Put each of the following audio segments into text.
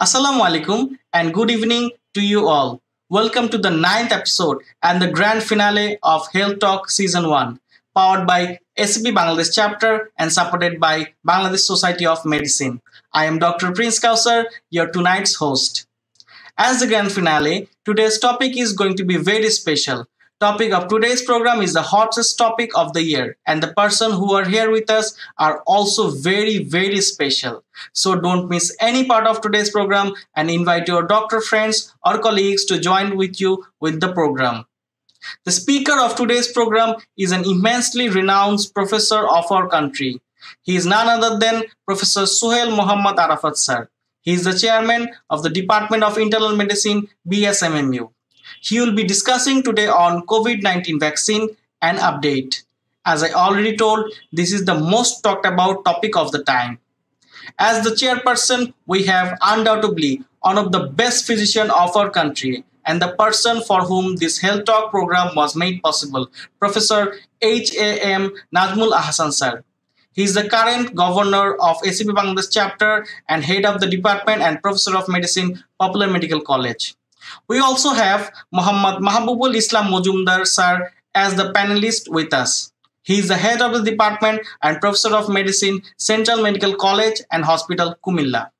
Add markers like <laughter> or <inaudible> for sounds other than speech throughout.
Assalamu alaikum and good evening to you all. Welcome to the ninth episode and the grand finale of Health Talk Season 1, powered by ACP Bangladesh chapter and supported by Bangladesh Society of Medicine. I am Dr. Prince Kausar, your tonight's host. As the grand finale, today's topic is going to be very special topic of today's program is the hottest topic of the year and the person who are here with us are also very very special. So don't miss any part of today's program and invite your doctor friends or colleagues to join with you with the program. The speaker of today's program is an immensely renowned professor of our country. He is none other than professor Shoheal muhammad arafat sir. He is the chairman of the department of internal medicine bsmmu he will be discussing today on COVID-19 vaccine and update. As I already told, this is the most talked about topic of the time. As the chairperson, we have undoubtedly one of the best physician of our country and the person for whom this health talk program was made possible, Professor H.A.M. Nazmul Ahsan sir. He is the current governor of ACP Bangladesh chapter and head of the department and professor of medicine, Popular Medical College. We also have Muhammad Mahabubul Islam Majumder sir as the panelist with us. He is the head of the department and professor of medicine, Central Medical College and Hospital, Kumilla.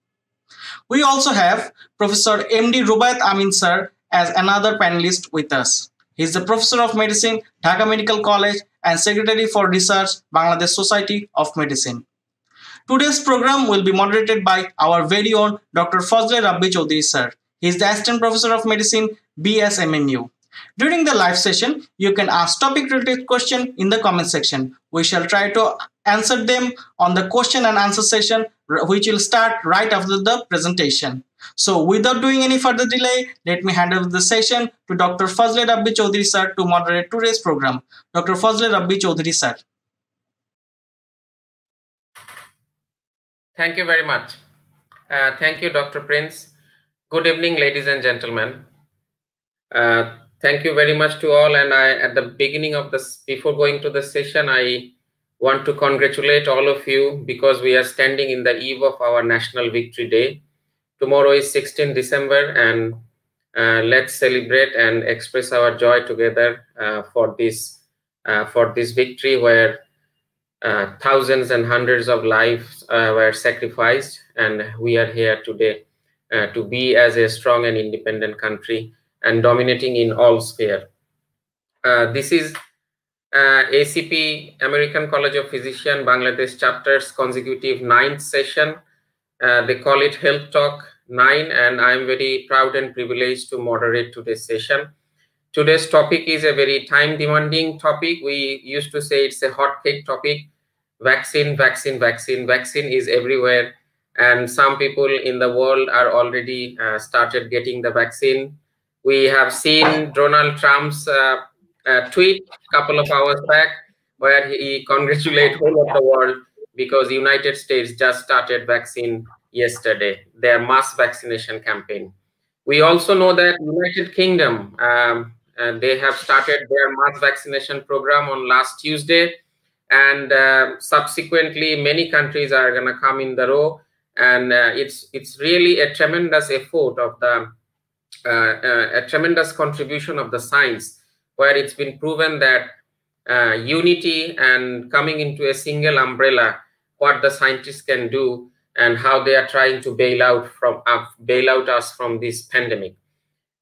We also have Professor MD Robed Amin sir as another panelist with us. He is the professor of medicine, Dhaka Medical College and secretary for research, Bangladesh Society of Medicine. Today's program will be moderated by our very own Dr. Fazle Rabbi Chowdhury sir. He is the Assistant Professor of Medicine, BSMMU. During the live session, you can ask topic-related question in the comment section. We shall try to answer them on the question and answer session, which will start right after the presentation. So without doing any further delay, let me hand over the session to Dr. Fazle Rabbi Chowdhury sir to moderate today's program. Dr. Fazle Rabbi Chowdhury sir. Thank you very much. Uh, thank you, Dr. Prince. Good evening, ladies and gentlemen. Uh, thank you very much to all. And I, at the beginning of this, before going to the session, I want to congratulate all of you because we are standing in the eve of our National Victory Day. Tomorrow is 16 December, and uh, let's celebrate and express our joy together uh, for this uh, for this victory, where uh, thousands and hundreds of lives uh, were sacrificed, and we are here today uh, to be as a strong and independent country and dominating in all sphere. Uh, this is uh, ACP American College of Physician Bangladesh chapter's consecutive ninth session. Uh, they call it Health Talk 9 and I'm very proud and privileged to moderate today's session. Today's topic is a very time demanding topic. We used to say it's a hot cake topic. Vaccine, vaccine, vaccine. Vaccine is everywhere and some people in the world are already uh, started getting the vaccine. We have seen Donald Trump's uh, uh, tweet a couple of hours back where he congratulated whole of the world because United States just started vaccine yesterday, their mass vaccination campaign. We also know that United Kingdom, um, uh, they have started their mass vaccination program on last Tuesday. And uh, subsequently, many countries are going to come in the row and uh, it's it's really a tremendous effort of the uh, uh, a tremendous contribution of the science where it's been proven that uh, unity and coming into a single umbrella what the scientists can do and how they are trying to bail out from uh, bail out us from this pandemic.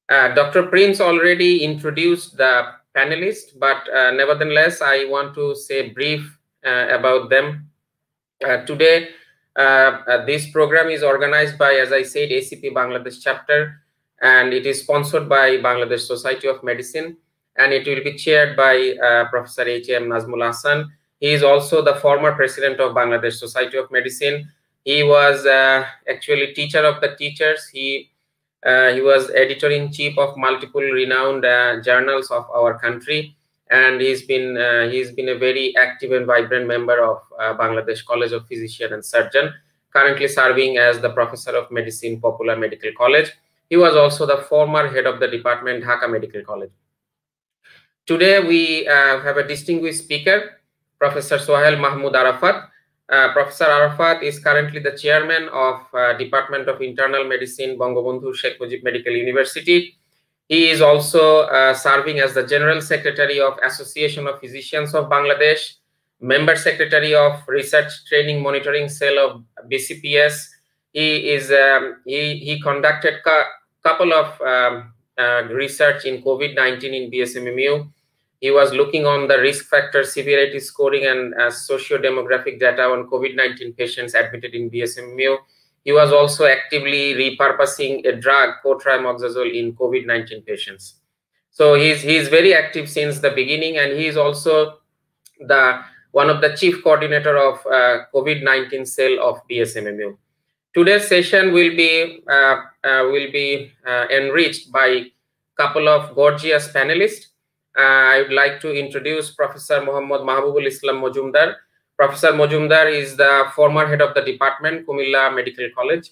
Uh, dr prince already introduced the panelists but nevertheless i want to say brief about them. Today uh, uh, this program is organized by, as I said, ACP Bangladesh chapter, and it is sponsored by Bangladesh Society of Medicine, and it will be chaired by uh, Professor H.M. Nazmul Ahsan. He is also the former president of Bangladesh Society of Medicine. He was uh, actually teacher of the teachers. He uh, he was editor in chief of multiple renowned uh, journals of our country and he's been uh, he's been a very active and vibrant member of uh, Bangladesh College of Physician and Surgeon, currently serving as the professor of medicine, Popular Medical College. He was also the former head of the department, Dhaka Medical College. Today we uh, have a distinguished speaker, Professor Shoheal Mahmud Arafat. Uh, Professor Arafat is currently the chairman of uh, Department of Internal Medicine, Bangabandhu Sheikh Mujib Medical University. He is also uh, serving as the General Secretary of Association of Physicians of Bangladesh, Member Secretary of Research Training Monitoring Cell of BCPS. He is um, he he conducted a couple of um, uh, research in COVID-19 in BSMMU. He was looking on the risk factor severity scoring and uh, socio-demographic data on COVID-19 patients admitted in BSMMU. He was also actively repurposing a drug, cotrimoxazole, in COVID-19 patients. So he's he's very active since the beginning, and he is also the one of the chief coordinator of uh, COVID-19 cell of BSMMU. Today's session will be uh, uh, will be uh, enriched by couple of gorgeous panelists. Uh, I would like to introduce Professor Muhammad Mahabubul Islam Majumder. Professor Majumder is the former head of the department, Kumilla Medical College.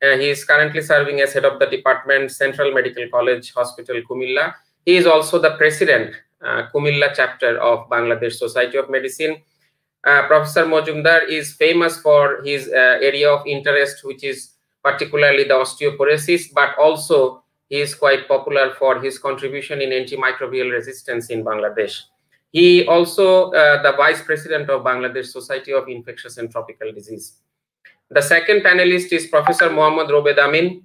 Uh, he is currently serving as head of the department, Central Medical College Hospital, Kumilla. He is also the president, uh, Kumilla chapter of Bangladesh Society of Medicine. Uh, Professor Majumder is famous for his uh, area of interest, which is particularly the osteoporosis, but also he is quite popular for his contribution in antimicrobial resistance in Bangladesh. He also uh, the vice president of Bangladesh Society of Infectious and Tropical Disease. The second panelist is Professor Mohammad Robed Amin,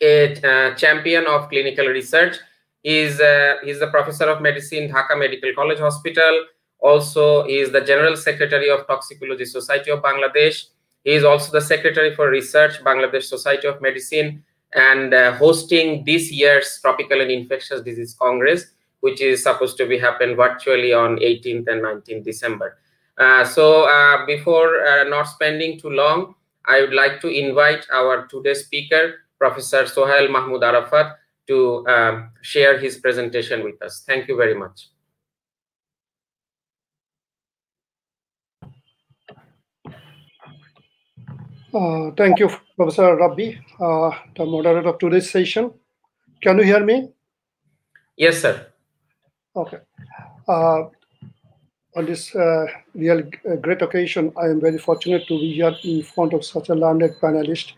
a uh, champion of clinical research. He is, uh, he is the professor of medicine, Dhaka Medical College Hospital. Also, he is the general secretary of Toxicology Society of Bangladesh. He is also the secretary for research, Bangladesh Society of Medicine and uh, hosting this year's Tropical and Infectious Disease Congress, which is supposed to be happen virtually on 18th and 19th December. Uh, so uh, before uh, not spending too long, I would like to invite our today's speaker, Professor Shoheal Mahmud Arafat, to um, share his presentation with us. Thank you very much. Uh, thank you, Professor Rabbi, uh, the moderator of today's session. Can you hear me? Yes, sir. Okay. Uh, on this uh, real uh, great occasion, I am very fortunate to be here in front of such a learned panelist.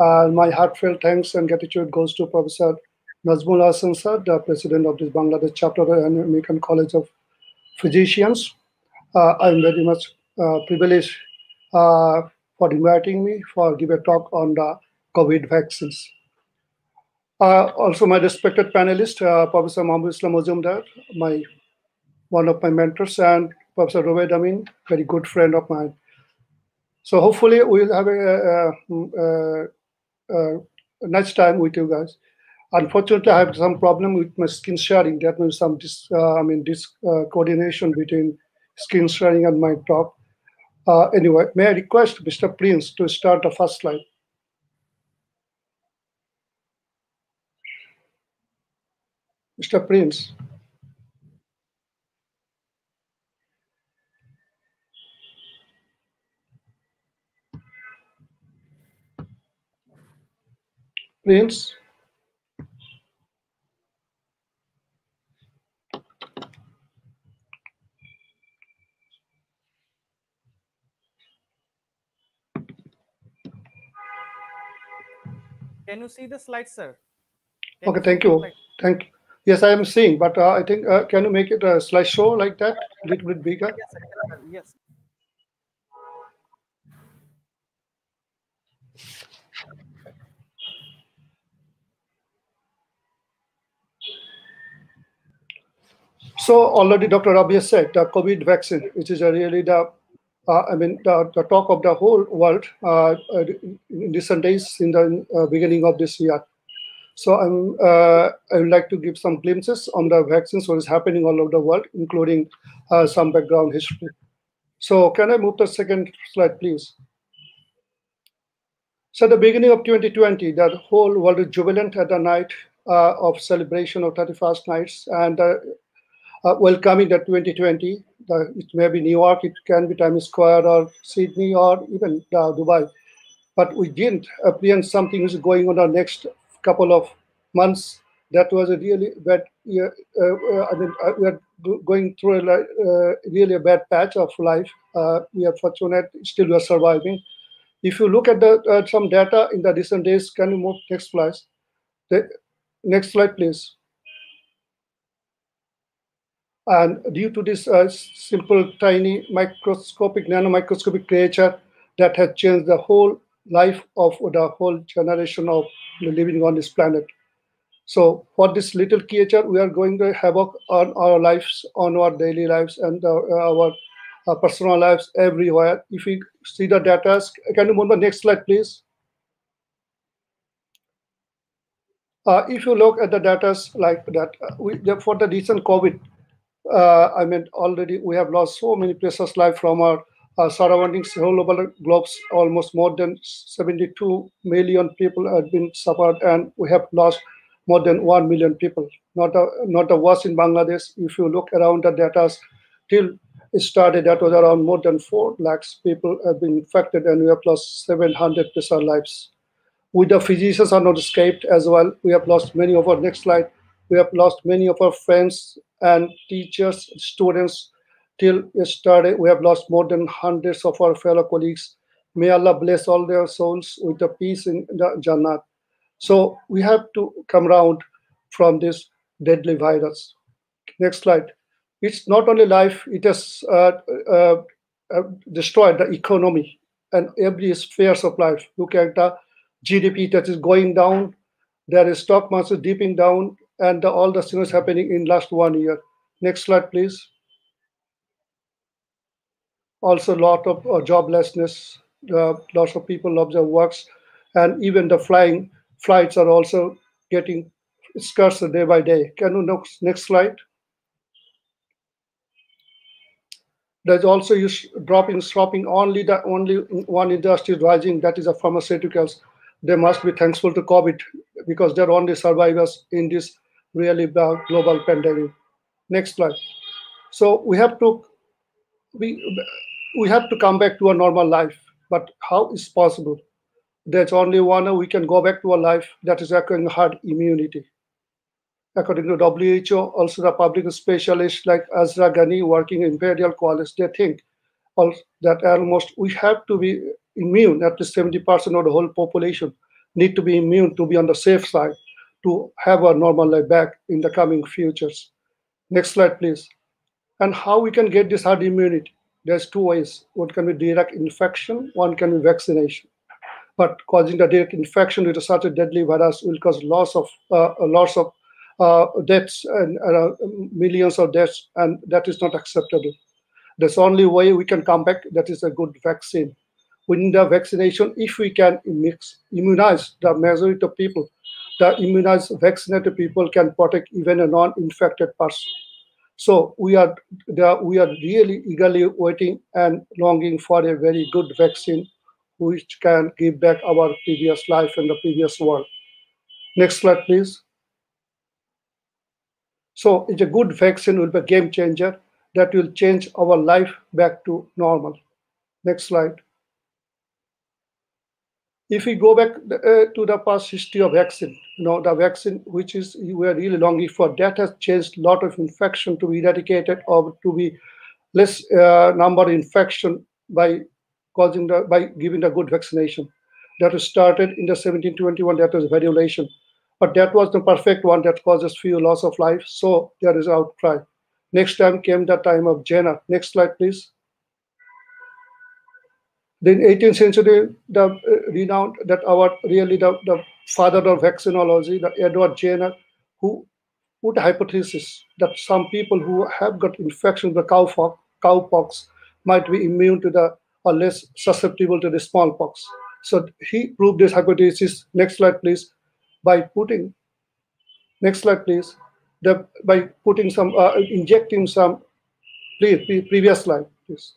Uh, my heartfelt thanks and gratitude goes to Professor Nazmul Ahsan sir, the president of this Bangladesh chapter of the American College of Physicians. I am very much privileged for inviting me for give a talk on the COVID vaccines. Uh, also, my respected panelist, uh, Professor Mohammad Islam Majumder, my one of my mentors, and Professor Robed Amin, very good friend of mine. So hopefully we'll have a, a, a, a nice time with you guys. Unfortunately, I have some problem with my screen sharing. That means some dis, uh, I mean, this uh, coordination between screen sharing and my talk. Uh, anyway, may I request Mr. Prince to start the first slide? Mr. Prince. Prince. Can you see the slide, sir? Can okay, thank you. Thank you. Yes, I am seeing, but uh, I think, uh, can you make it a slideshow like that, a little bit bigger? Yes, yes. So already Dr. Rabbi said the COVID vaccine, which is really the uh, I mean, the, the, talk of the whole world uh in recent days in the uh, beginning of this year. So I'm, uh, I would like to give some glimpses on the vaccines, what is happening all over the world, including some background history. So can I move to the second slide, please? So the beginning of 2020, the whole world is jubilant at the night of celebration of 31st nights and welcoming the 2020 the, it may be New York, it can be Times Square or Sydney or even uh, Dubai. But we didn't apprehend something is going on the next couple of months That was a really bad year. Uh, uh I mean, uh, we are going through a uh, really a bad patch of life. we are fortunate, still we are surviving. If you look at the some data in the recent days, can you move next slide? The, next slide, please. And due to this uh, simple, tiny, microscopic, nanomicroscopic creature that has changed the whole life of the whole generation of living on this planet. So for this little creature, we are going to havoc on our lives, on our daily lives, and uh, our, our personal lives everywhere. If we see the data, can you move the next slide, please? Uh, if you look at the data like that, uh, we, for the recent COVID, uh, I mean, already we have lost so many precious life from our surroundings, whole over globes. Almost more than 72 million people have been suffered, and we have lost more than 1 million people. Not a, not the worst in Bangladesh. If you look around the data, till it started, that was around more than 4 lakhs people have been infected, and we have lost 700 precious lives. With the physicians are not escaped as well. We have lost many of our next slide. We have lost many of our friends and teachers, students. Till yesterday, we have lost more than hundreds of our fellow colleagues. May Allah bless all their souls with the peace in the Jannah. So we have to come around from this deadly virus. Next slide. It's not only life, it has uh, uh, uh, destroyed the economy and every sphere of life. Look at the GDP that is going down. There is stock market dipping down and all the things happening in last one year. Next slide, please. Also, a lot of uh, joblessness. Uh, lots of people lose their works, and even the flying flights are also getting scarcer day by day. Can you next next slide? There's also use dropping, stopping only the only one industry rising, that is the pharmaceuticals. They must be thankful to COVID because they're only survivors in this really bad global pandemic. Next slide. So we have to we we have to come back to a normal life. But how is possible? There's only one we can go back to a life that is acquiring herd immunity. According to WHO, also the public specialists like Azra Ghani working in Imperial College, they think that almost we have to be immune, at least 70% of the whole population need to be immune to be on the safe side to have a normal life back in the coming futures. Next slide, please. And how we can get this herd immunity? There's two ways. One can be direct infection, one can be vaccination. But causing the direct infection with such a deadly virus will cause loss of uh, loss of uh, deaths and uh, millions of deaths, and that is not acceptable. That's only way we can come back. That is a good vaccine. We need a vaccination if we can mix, immunize the majority of people the immunized vaccinated people can protect even a non-infected person. So we are we are really eagerly waiting and longing for a very good vaccine which can give back our previous life and the previous world. Next slide, please. So it's a good vaccine will be a game changer that will change our life back to normal. Next slide if we go back uh, to the past history of vaccine, you know, the vaccine which is we are really longing for, that has changed a lot of infection to be eradicated or to be less uh, number infection by causing the by giving the good vaccination. That was started in the 1721. That was variolation, but that was the perfect one that causes few loss of life. So there is outcry. Next time came the time of Jenner. Next slide, please. Then 18th century, the uh, renowned that our really the, the father of vaccinology, the Edward Jenner, who put a hypothesis that some people who have got infection with the cowpox, cowpox might be immune to the or less susceptible to the smallpox. So he proved this hypothesis. Next slide, please. By putting, next slide, please. The, by putting some, uh, injecting some, please, previous slide, please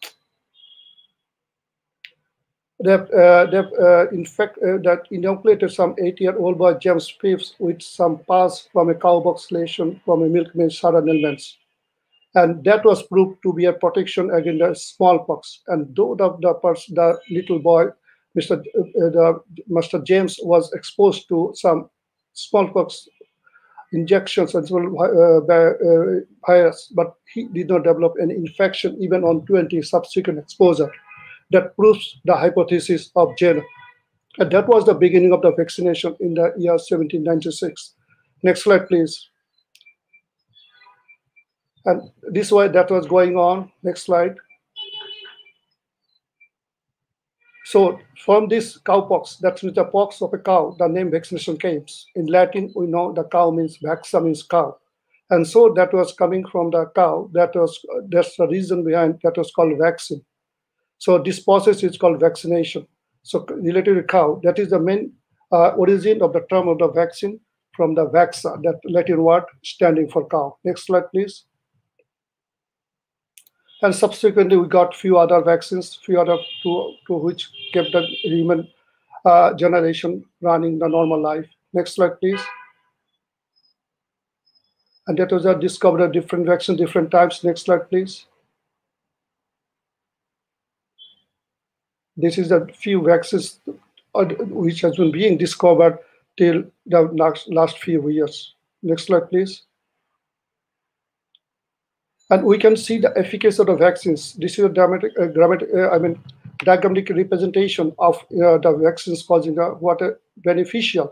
that uh, that uh, in fact uh, that inoculated some eight-year-old boy James Phipps with some pus from a cowpox lesion from a milkman Sarah Nelmes. And that was proved to be a protection against the smallpox. And though the, the, the little boy, Mr. Uh, the, Mr. James, was exposed to some smallpox injections as well uh, by uh, virus, but he did not develop an infection even on 20 subsequent exposure. That proves the hypothesis of Jenner. And that was the beginning of the vaccination in the year 1796. Next slide, please. And this way that was going on. Next slide. So from this cowpox, that is the pox of a cow, the name vaccination came. In Latin, we know the cow means vaxa means cow. And so that was coming from the cow. That was that's the reason behind that was called vaccine. So this process is called vaccination. So related to cow, that is the main uh, origin of the term of the vaccine from the vaxa, that Latin word standing for cow. Next slide, please. And subsequently, we got few other vaccines, few other to, to which kept the human uh, generation running the normal life. Next slide, please. And that was a discovered a different vaccine, different types. Next slide, please. This is the few vaccines uh, which has been being discovered till the last, last few years. Next slide, please. And we can see the efficacy of the vaccines. This is a dramatic, uh, dramatic uh, I mean, diagrammatic representation of uh, the vaccines causing a, what a beneficial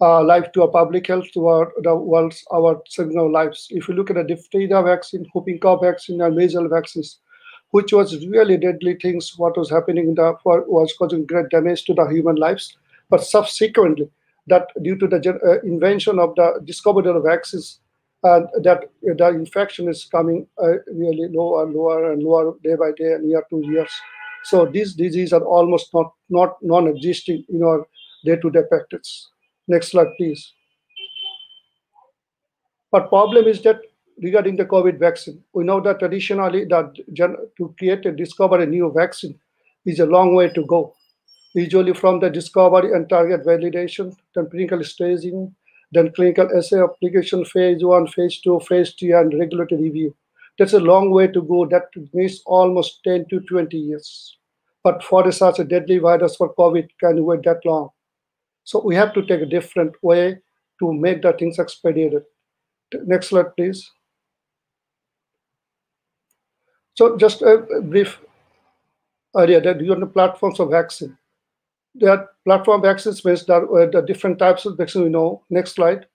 uh, life to our public health, to our the world's our signal lives. If you look at the diphtheria vaccine, whooping cough vaccine, and measles vaccines, which was really deadly things, what was happening in the was causing great damage to the human lives. But subsequently, that due to the uh, invention of the discovery of vaccines, and that the infection is coming uh, really lower and lower and lower day by day and year to years. So these diseases are almost not not non-existing in our day-to-day practice. Next slide, please. But problem is that regarding the COVID vaccine, we know that traditionally that to create and discover a new vaccine is a long way to go. Usually from the discovery and target validation, then clinical staging, then clinical assay application phase one, phase two, phase three, and regulatory review. That's a long way to go. That needs almost 10 to 20 years. But for such a deadly virus for COVID, can wait that long? So we have to take a different way to make the things expedited. Next slide, please. So just a brief idea that you are the platforms of vaccine. There are platform vaccines based on uh, the different types of vaccine we know. Next slide.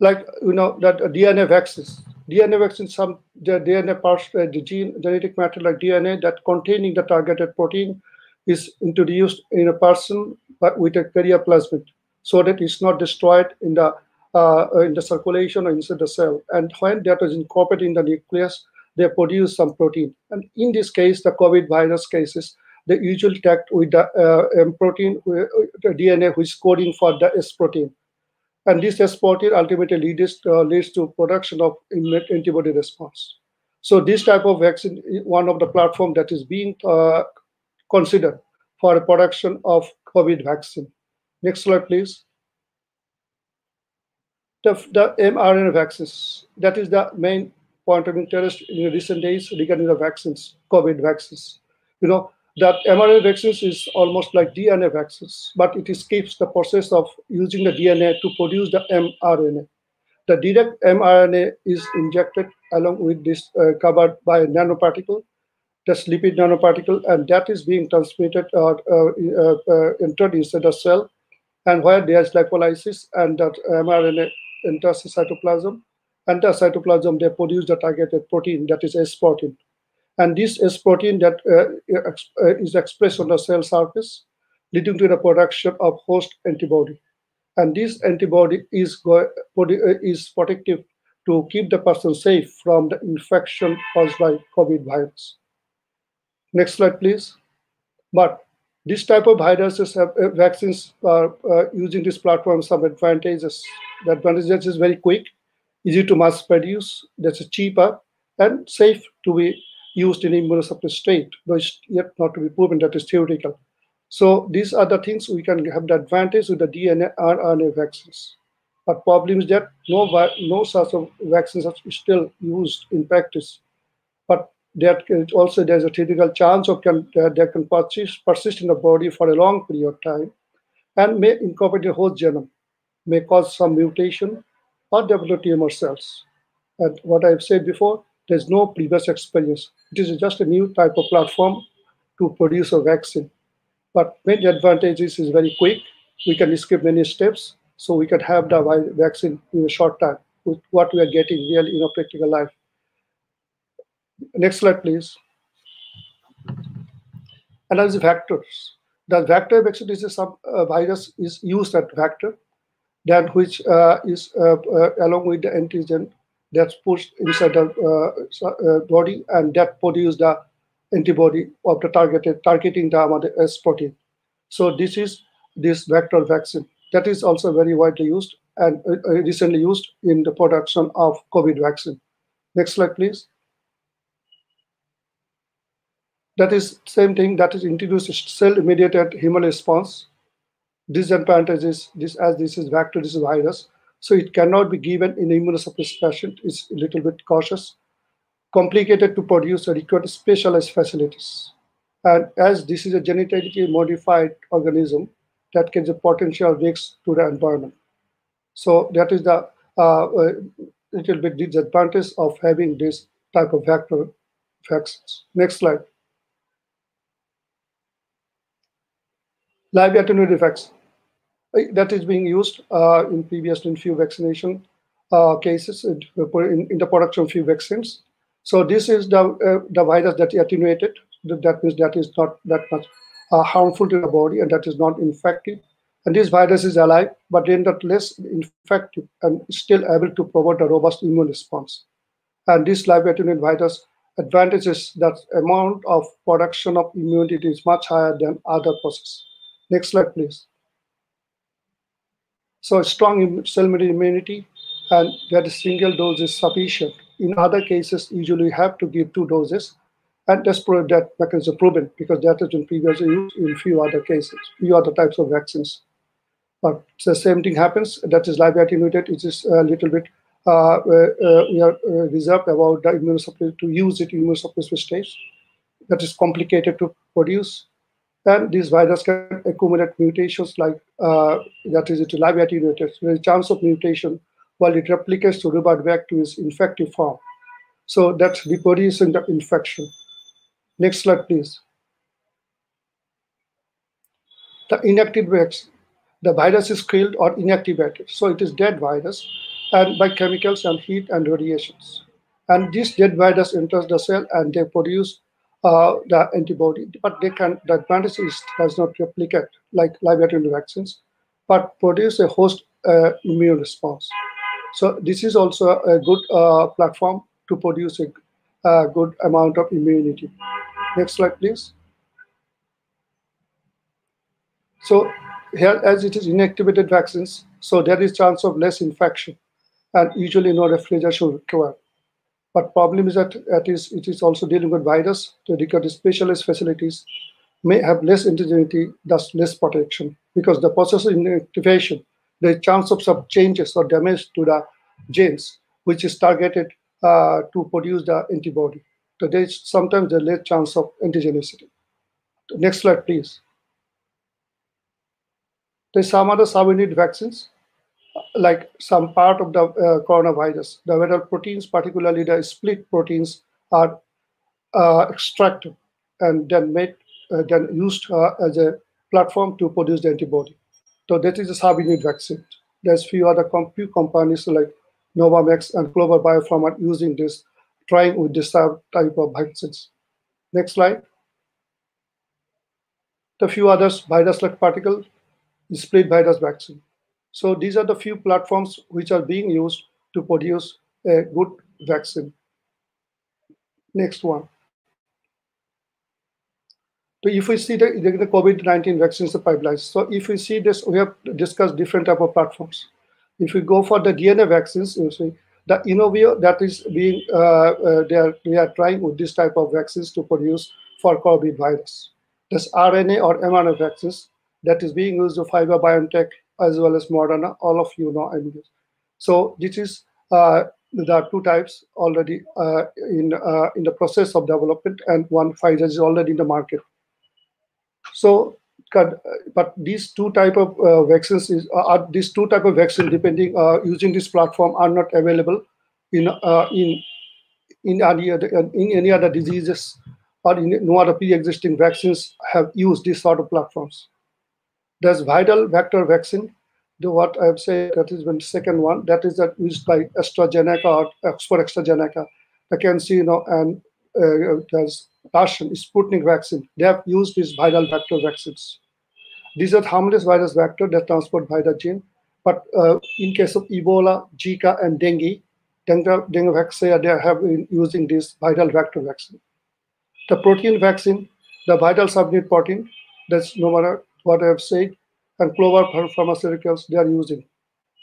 Like you know that DNA vaccines. DNA vaccines, some the DNA parts, uh, the gene genetic matter like DNA that containing the targeted protein is introduced in a person but with a carrier plasmid so that it's not destroyed in the uh, in the circulation or inside the cell. And when that is incorporated in the nucleus, they produce some protein. And in this case, the COVID virus cases, they usually attack with the uh, protein, uh, the DNA, which is coding for the S protein. And this S protein ultimately leads, uh, leads to production of antibody response. So this type of vaccine is one of the platform that is being uh, considered for production of COVID vaccine. Next slide, please. The, the mRNA vaccines, that is the main point of interest in recent days regarding the vaccines, COVID vaccines. You know, that mRNA vaccines is almost like DNA vaccines, but it skips the process of using the DNA to produce the mRNA. The direct mRNA is injected along with this uh, covered by a nanoparticle, the lipid nanoparticle, and that is being transmitted or uh, uh, uh, entered inside the cell. And where there is lipolysis and that mRNA enters the cytoplasm, the cytoplasm they produce the targeted protein that is S protein. And this S protein that uh, uh, is expressed on the cell surface, leading to the production of host antibody. And this antibody is, uh, is protective to keep the person safe from the infection caused by COVID virus. Next slide, please. But this type of viruses have uh, vaccines are uh, using this platform some advantages. The advantage is very quick, easy to mass produce, that's cheaper, and safe to be used in immunosuppressed state, though it's yet not to be proven that is theoretical. So these are the things we can have the advantage with the DNA RNA vaccines. But problem is that no, no such of vaccines are still used in practice. But that also there's a theoretical chance of can uh, they can persist, persist in the body for a long period of time and may incorporate the whole genome. may cause some mutation or develop tumor cells. And what I've said before, there's no previous experience. It is just a new type of platform to produce a vaccine. But many advantages is, is very quick. We can skip many steps, so we can have the vaccine in a short time with what we are getting really in a practical life. Next slide, please. As vectors. The vector vaccine is a sub uh, virus is used at vector, that which uh, is uh, uh along with the antigen that's pushed inside the uh, uh, body and that produces the antibody of the targeted targeting the S protein. So this is this vector vaccine that is also very widely used and recently used in the production of COVID vaccine. Next slide, please. That is same thing that is introduced cell-mediated immune response. Disadvantages this as this is vector, this is virus. So it cannot be given in immunosuppressed patient. It's a little bit cautious. Complicated to produce a required specialized facilities. And as this is a genetically modified organism, that can a potential risk to the environment. So that is the uh, uh, little bit disadvantage of having this type of vector vaccines. Next slide. Live attenuated vaccine that is being used uh, in previous in few vaccination uh, cases in, in, the production of few vaccines. So this is the uh, the virus that is attenuated. That means that is not that much uh, harmful to the body and that is not infective. And this virus is alive, but then that less infective and still able to provide a robust immune response. And this live attenuated virus advantages that amount of production of immunity is much higher than other processes. Next slide, please. So strong cell immunity and that single dose is sufficient. In other cases, usually you have to give two doses and that's that mechanism proven because that has been previously used in few other cases, few other types of vaccines. But the same thing happens. That is live attenuated. It is a little bit uh, uh, uh we are uh, reserved about the immunosuppressive to use it in immunosuppressive stage. That is complicated to produce. And this virus can accumulate mutations like uh, that is it. So there's a chance of mutation while it replicates to revert back to its infective form. So that's reproducing the infection. Next slide, please. The inactivates, the virus is killed or inactivated. So it is dead virus and by chemicals and heat and radiations. And this dead virus enters the cell and they produce uh, the antibody, but they can, the advantage is does not replicate like live attenuated vaccines, but produce a host uh, immune response. So this is also a good uh, platform to produce a, a, good amount of immunity. Next slide, please. So here, as it is inactivated vaccines, so there is chance of less infection and usually no refrigeration required. But problem is that it is, it is also dealing with virus. The specialized facilities may have less indigeneity, thus less protection, because the process of inactivation, the chance of some changes or damage to the genes, which is targeted uh, to produce the antibody. So there's sometimes the less chance of indigenicity. Next slide, please. There's some other subunit vaccines like some part of the uh, coronavirus. The viral proteins, particularly the split proteins, are uh, extracted and then made, uh, then used uh, as a platform to produce the antibody. So that is a subunit vaccine. There's few other com few companies like Novavax and Clover Biopharma using this, trying with this type of vaccines. Next slide. The few others, virus-like particle, split virus vaccine. So these are the few platforms which are being used to produce a good vaccine. Next one. So if we see the, the COVID-19 vaccines pipelines, so if we see this, we have discussed different type of platforms. If we go for the DNA vaccines, you see the Inovio that is being, uh, uh, they, are, they are trying with this type of vaccines to produce for COVID virus. This RNA or mRNA vaccines that is being used by Pfizer BioNTech as well as Moderna. All of you know NBS. So this is uh, there are two types already uh, in uh, in the process of development, and one Pfizer is already in the market. So but these two type of uh, vaccines is are these two type of vaccine depending uh, using this platform are not available in uh, in in any other in any other diseases or in no other pre-existing vaccines have used these sort of platforms. There's viral vector vaccine. The what I've said that is the second one that is that used by AstraZeneca or Oxford AstraZeneca. I can see you know and uh, there's Russian Sputnik vaccine. They have used these viral vector vaccines. These are harmless virus vector that transport by the gene. But uh, in case of Ebola, Zika, and dengue, dengue, dengue vaccine, they have been using this viral vector vaccine. The protein vaccine, the viral subunit protein, that's no matter what I have said, and Clover Pharmaceuticals, they are using.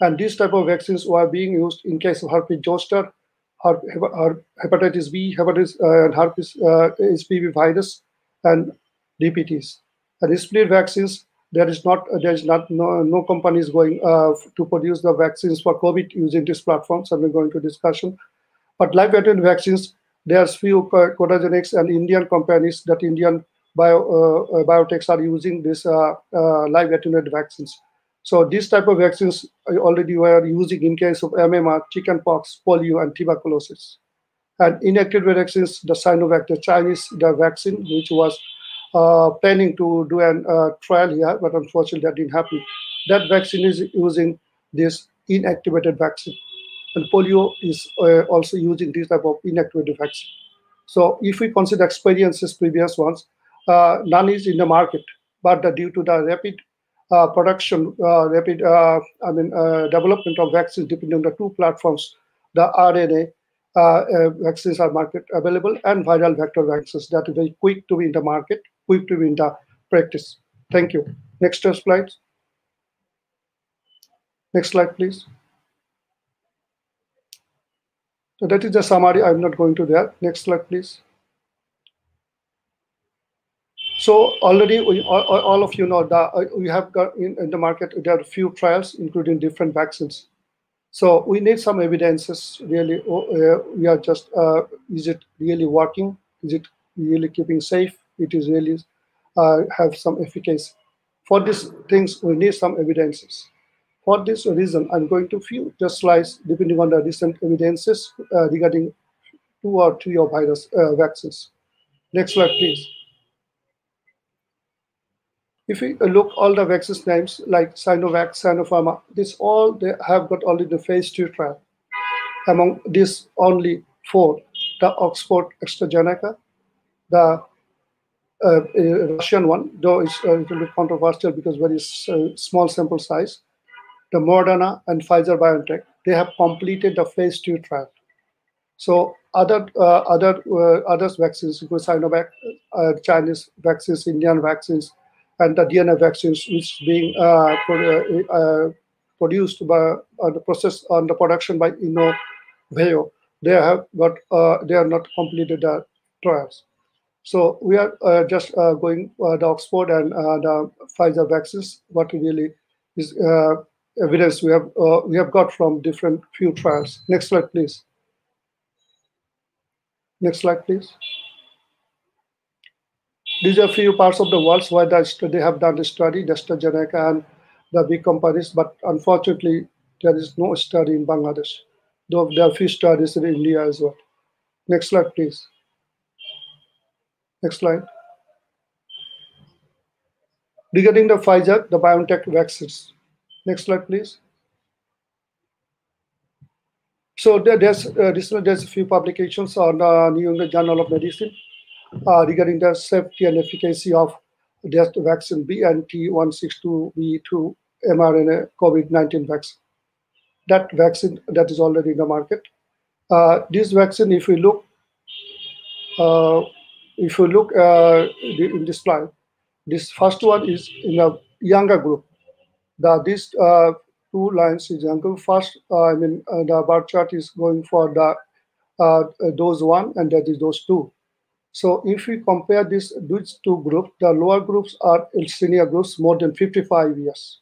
And these type of vaccines were being used in case of herpes zoster, hepatitis B, hepatitis uh, and herpes uh, HPV virus, and DPTs. And split vaccines, there is not there is not no, no company is going uh, to produce the vaccines for COVID using this platform. So we're going to discussion. But live attenuated vaccines, there's few Codagenix and Indian companies that Indian bio, uh, uh biotechs are using this uh, live attenuated vaccines. So these type of vaccines already were using in case of MMR, chickenpox, polio, and tuberculosis. And inactivated vaccines, the Sinovac, the Chinese the vaccine, which was uh, planning to do a uh, trial here, but unfortunately that didn't happen. That vaccine is using this inactivated vaccine. And polio is uh, also using this type of inactivated vaccine. So if we consider experiences, previous ones, Uh, none is in the market, but due to the rapid uh, production, uh, rapid, uh, I mean, uh, development of vaccines depending on the two platforms, the RNA vaccines are market available and viral vector vaccines that are very quick to be in the market quick to be in the practice. Thank you. Next slide. Next slide, please. So that is the summary. I'm not going to that. Next slide, please. So already we, all, all, of you know that uh, we have got in, in, the market, there are a few trials, including different vaccines. So we need some evidences really. Uh, we are just, uh, is it really working? Is it really keeping safe? it is really uh, have some efficacy. For these things, we need some evidences. For this reason, I'm going to few just slides depending on the recent evidences uh, regarding two or three of virus uh, vaccines. Next slide, please. If we look all the vaccines names like Sinovac, Sinopharm, this all they have got only the phase two trial. Among these, only four: the Oxford AstraZeneca, the uh, Russian one, though it's a little bit controversial because very uh, small sample size. The Moderna and Pfizer BioNTech, they have completed the phase two trial. So other uh, other uh, others vaccines, including Sinovac, uh, Chinese vaccines, Indian vaccines, and the DNA vaccines, which being uh, produced by the process on the production by Inovio, they have got they are not completed the trials. So we are uh, just uh, going uh, the Oxford and uh, the Pfizer vaccines. What really is uh, evidence we have uh, we have got from different few trials. Next slide, please. Next slide, please. These are a few parts of the world where they have done the study, the AstraZeneca and the big companies, but unfortunately, there is no study in Bangladesh, though there are few studies in India as well. Next slide, please. Next slide. Regarding the Pfizer, the BioNTech vaccines. Next slide, please. So there's uh, there's a few publications on the New England Journal of Medicine uh, regarding the safety and efficacy of the vaccine BNT162b2 mRNA COVID-19 vaccine. That vaccine that is already in the market. Uh, this vaccine, if we look, uh, if you look uh, in this slide, this first one is in a younger group. The these uh, two lines is younger. First, uh, I mean, uh, the bar chart is going for the uh, those one, and that is those two. So if we compare this these two groups, the lower groups are senior groups more than 55 years.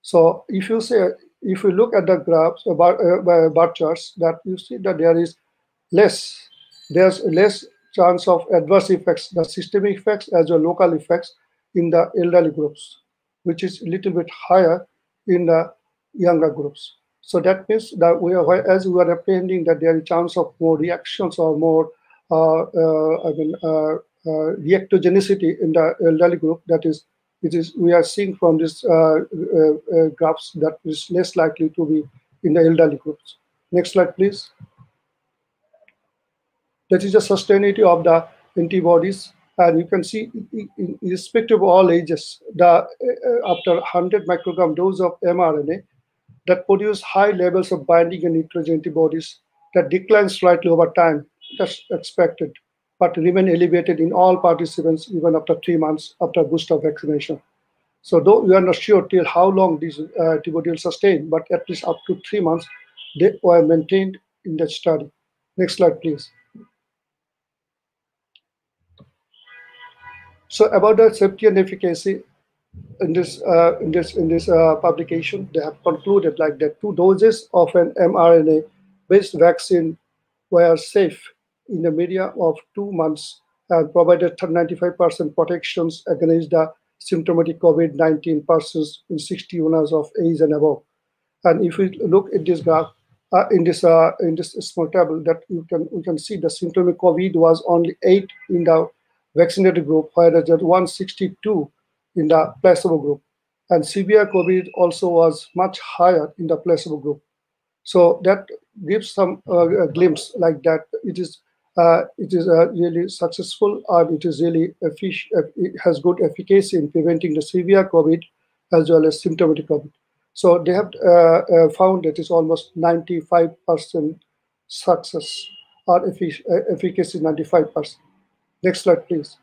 So if you say if you look at the graphs about uh, bar charts, that you see that there is less there's less chance of adverse effects, the systemic effects as well local effects in the elderly groups, which is a little bit higher in the younger groups. So that means that we are, as we are appending that there is chance of more reactions or more, uh, uh, I mean, uh, uh, reactogenicity in the elderly group. That is, it is we are seeing from this uh, uh, graphs that is less likely to be in the elderly groups. Next slide, please. That is the sustainability of the antibodies and you can see irrespective of all ages the uh, after 100 microgram dose of mrna that produce high levels of binding and neutralizing antibodies that decline slightly over time that's expected but remain elevated in all participants even after three months after booster vaccination. So though we are not sure till how long these uh, antibodies will sustain but at least up to three months they were maintained in that study. Next slide please. So about the safety and efficacy in this uh, in this in this uh, publication, they have concluded like that two doses of an mRNA-based vaccine were safe in the media of two months and provided 95% protections against the symptomatic COVID-19 persons in 61 years of age and above. And if we look at this graph, uh, in this uh, in this small table, that you can we can see the symptomatic COVID was only eight in the vaccinated group, whereas there 162 in the placebo group. And severe COVID also was much higher in the placebo group. So that gives some uh, glimpse like that it is uh, it is uh, really successful and it is really it has good efficacy in preventing the severe COVID as well as symptomatic COVID. So they have uh, uh, found that it's almost 95% success or effic uh, efficacy 95%. Next slide, please.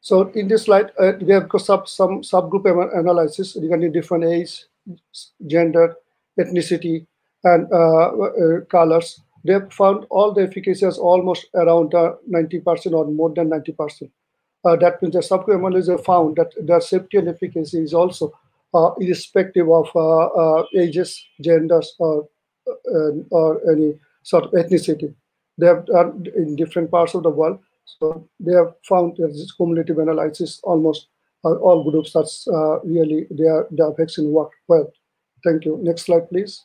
So in this slide, uh, we have sub, some subgroup analysis regarding different age, gender, ethnicity, and uh, uh, colors. They have found all the efficacy is almost around 90% uh, or more than 90%. Uh, that means the subgroup analysis found that the safety and efficacy is also irrespective of ages, genders, or, or any sort of ethnicity. They have done in different parts of the world. So they have found that this cumulative analysis almost uh, all groups that's uh, really their the vaccine worked well. Thank you. Next slide, please.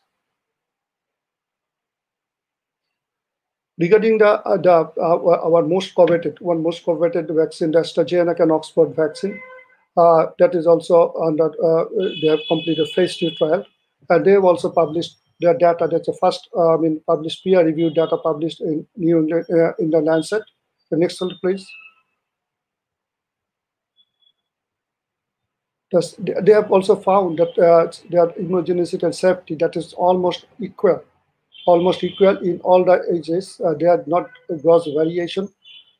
Regarding the, uh, the uh, our most coveted, one most coveted vaccine, the AstraZeneca and Oxford vaccine, uh, that is also under, uh, they have completed a phase two trial. And they have also published their data. That's the first, uh, I mean, published peer-reviewed data published in New uh, in the Lancet. The next slide, please. they have also found that their immunogenicity and safety that is almost equal, almost equal in all the ages. Uh, they had not gross variation.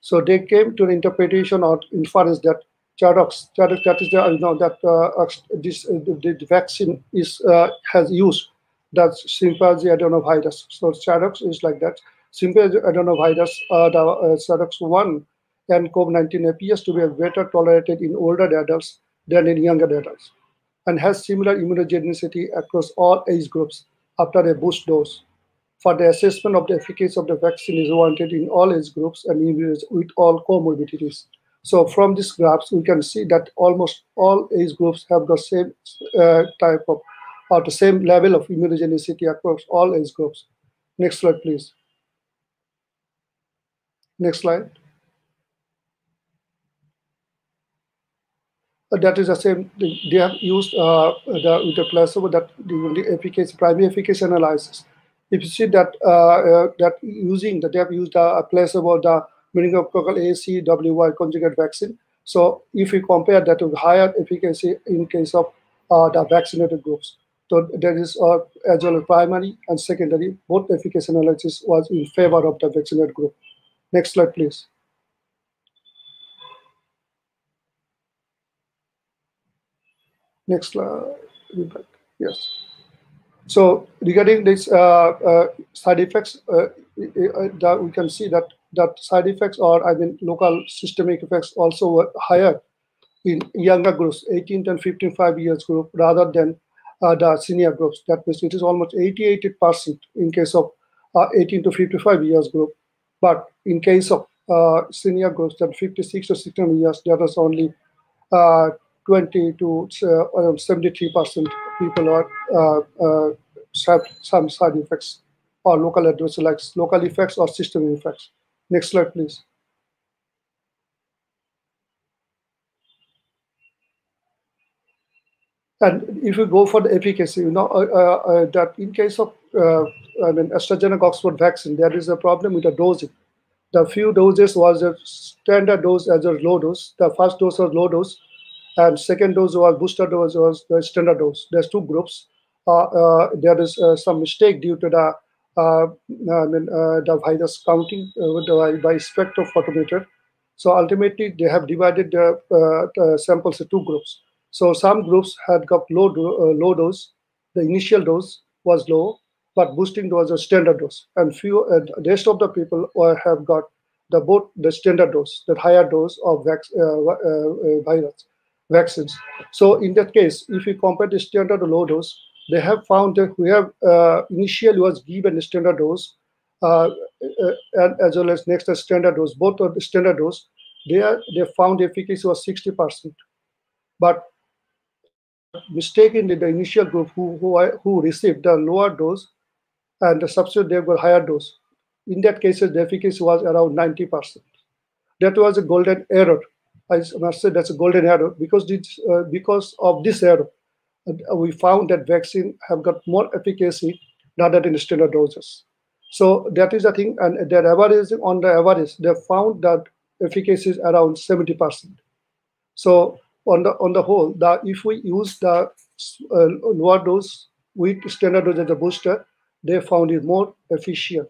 So they came to an interpretation or inference that ChAdOx, ChAdOx that is the, you know that uh, this uh, the, vaccine is uh, has used that's chimpanzee adenovirus. So ChAdOx is like that. Chimpanzee adenovirus, uh, the uh, ChAdOx1 and COVID-19 appears to be better tolerated in older adults than in younger adults and has similar immunogenicity across all age groups after a boost dose. For the assessment of the efficacy of the vaccine is warranted in all age groups and with all comorbidities. So from these graphs, we can see that almost all age groups have the same uh, type of or the same level of immunogenicity across all age groups. Next slide, please. Next slide. Uh, that is the same. They have used uh, the, with the placebo that the efficacy, primary efficacy analysis. If you see that uh, uh, that using that they have used a placebo, the meningococcal ACWY conjugate vaccine. So if we compare that to higher efficacy in case of uh, the vaccinated groups. So there is uh, as well primary and secondary, both efficacy analysis was in favor of the vaccinated group. Next slide, please. Next slide. Yes. So regarding this uh, uh, side effects, uh, uh we can see that that side effects or I mean local systemic effects also were higher in younger groups, 18 and 15, 5 years group, rather than uh, the senior groups. That means it is almost 88% in case of uh, 18 to 55 years group. But in case of uh, senior groups, that 56 to 16 years, there was only uh, 20 to around 73% people are have some side effects or local adverse like local effects or system effects. Next slide, please. And if you go for the efficacy, you know uh, uh, uh, that in case of uh, I mean AstraZeneca Oxford vaccine, there is a problem with the dosing. The few doses was a standard dose as a low dose. The first dose was low dose, and second dose was booster dose was the standard dose. There's two groups. Uh, uh, there is some mistake due to the I mean the virus counting by spectrophotometer. So ultimately, they have divided the, samples into two groups so some groups had got low, do, uh, low dose. The initial dose was low, but boosting was a standard dose. And few, uh, the rest of the people have got the both the standard dose, the higher dose of uh, uh, uh, virus vaccines. So in that case, if you compare the standard to low dose, they have found that we have initially was given standard dose uh, and as well as next standard dose, both of the standard dose, they are, they found efficacy was 60%. But mistakenly the initial group who, who, who received the lower dose and the subsequent they got higher dose. In that case, the efficacy was around 90%. That was a golden error. I must say that's a golden arrow because this, uh, because of this error, uh, we found that vaccine have got more efficacy rather than standard doses. So that is the thing, and their average on the average, they found that efficacy is around 70%. So on the on the whole, the if we use the uh, lower dose with standard dose as a booster, they found it more efficient.